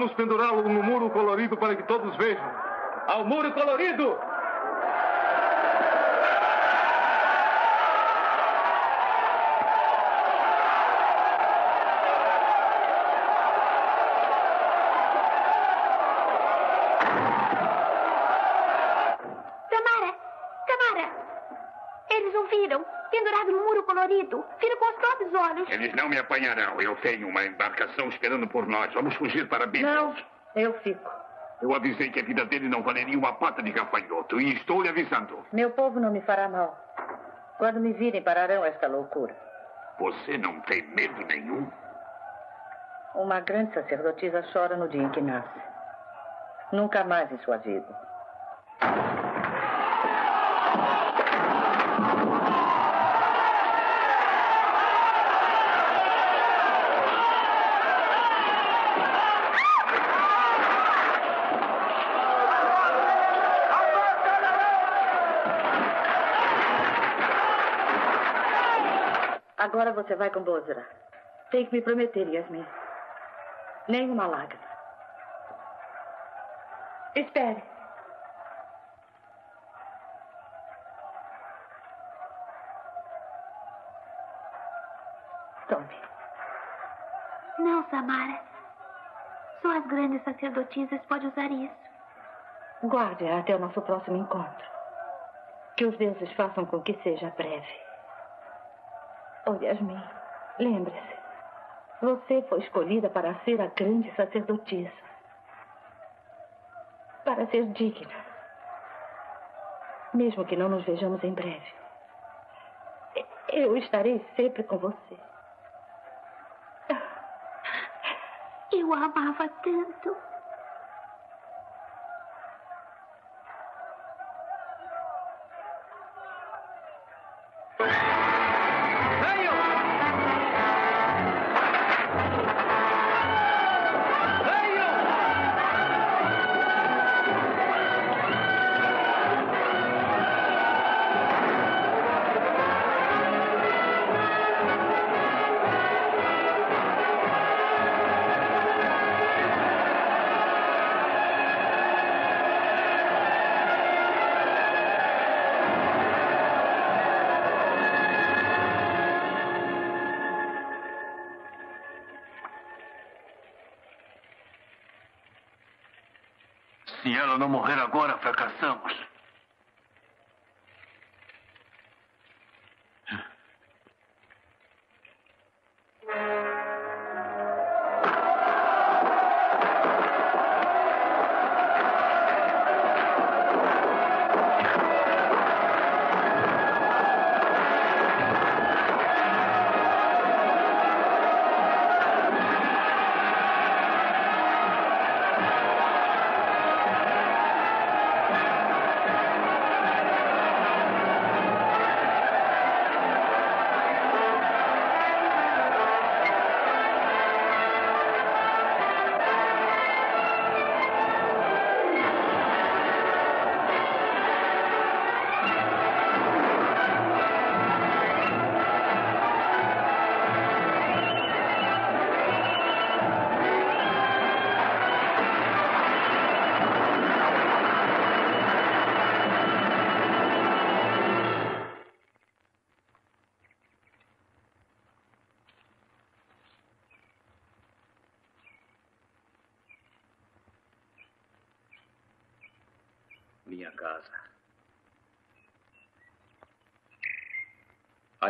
X: Vamos pendurá-lo no muro colorido para que todos vejam.
D: Ao muro colorido!
L: Tamara! Tamara! Eles o viram, pendurado no muro colorido. Viram com os próprios olhos.
C: Eles não me apanharão. Eu tenho uma embarcação esperando por nós. Vamos fugir para Beatles.
K: Não, eu fico.
C: Eu avisei que a vida dele não valeria uma pata de gafanhoto. E estou lhe avisando.
K: Meu povo não me fará mal. Quando me virem, pararão esta loucura.
C: Você não tem medo nenhum?
K: Uma grande sacerdotisa chora no dia em que nasce. Nunca mais em sua vida. Agora você vai com Bozra. Tem que me prometer, Yasmin. Nem uma lágrima. Espere. Tome.
L: Não, Samara. Só as grandes sacerdotisas podem usar isso.
K: Guarde-a até o nosso próximo encontro. Que os deuses façam com que seja breve. Oh, Yasmin, lembre-se. Você foi escolhida para ser a grande sacerdotisa. Para ser digna. Mesmo que não nos vejamos em breve. Eu estarei sempre com você.
L: Eu amava tanto.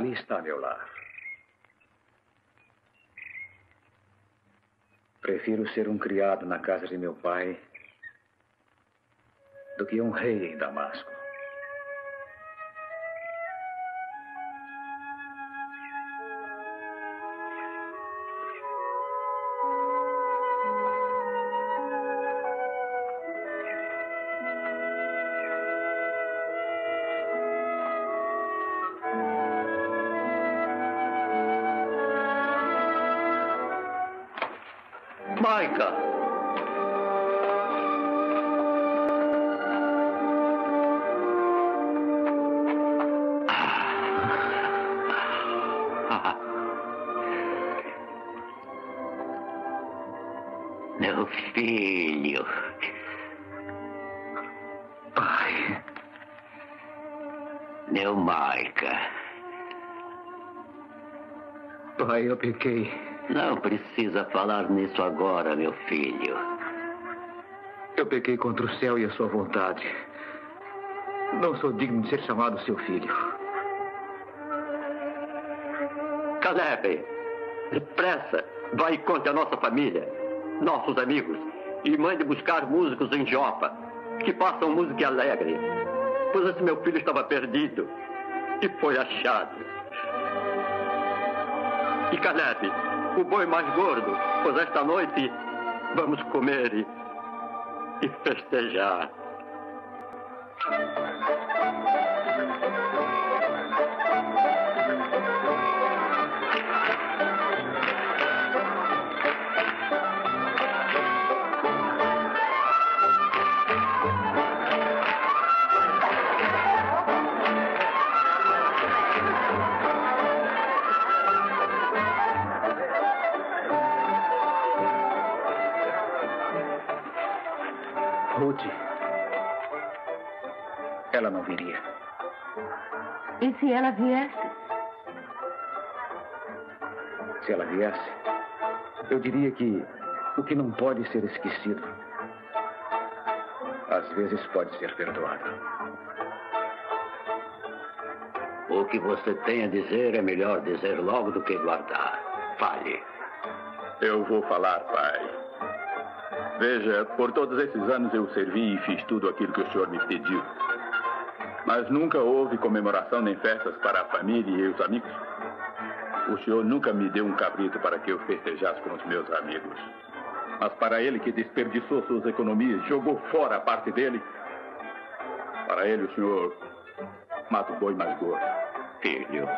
D: Ali está meu lar. Prefiro ser um criado na casa de meu pai do que um rei em Damasco.
F: Meu filho.
D: Pai.
F: Meu Maica.
D: Pai, eu pequei.
F: Não precisa falar nisso agora, meu filho.
D: Eu pequei contra o céu e a sua vontade. Não sou digno de ser chamado seu filho.
F: Caleb, depressa, vai e conte a nossa família, nossos amigos, e mande buscar músicos em Jopa, que façam música alegre, pois esse meu filho estava perdido e foi achado. E Caleb, o boi mais gordo, pois esta noite vamos comer e, e festejar.
D: Ela
J: viesse?
D: Se ela viesse, eu diria que o que não pode ser esquecido, às vezes pode ser perdoado.
F: O que você tem a dizer é melhor dizer logo do que guardar. Fale.
E: Eu vou falar, pai. Veja, por todos esses anos eu servi e fiz tudo aquilo que o senhor me pediu. Mas nunca houve comemoração nem festas para a família e os amigos. O senhor nunca me deu um cabrito para que eu festejasse com os meus amigos. Mas para ele que desperdiçou suas economias, jogou fora a parte dele, para ele o senhor mata o boi mais gordo.
F: Filho,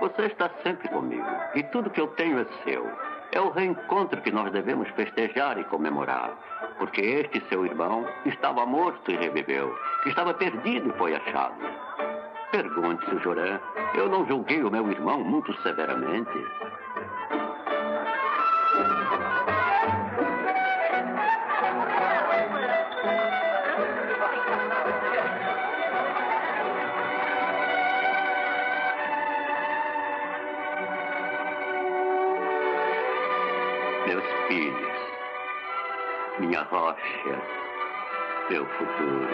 F: você está sempre comigo e tudo que eu tenho é seu. É o reencontro que nós devemos festejar e comemorar. Porque este seu irmão estava morto e reviveu. Estava perdido e foi achado. Pergunte-se, Jorã. Eu não julguei o meu irmão muito severamente. Rocha, meu futuro.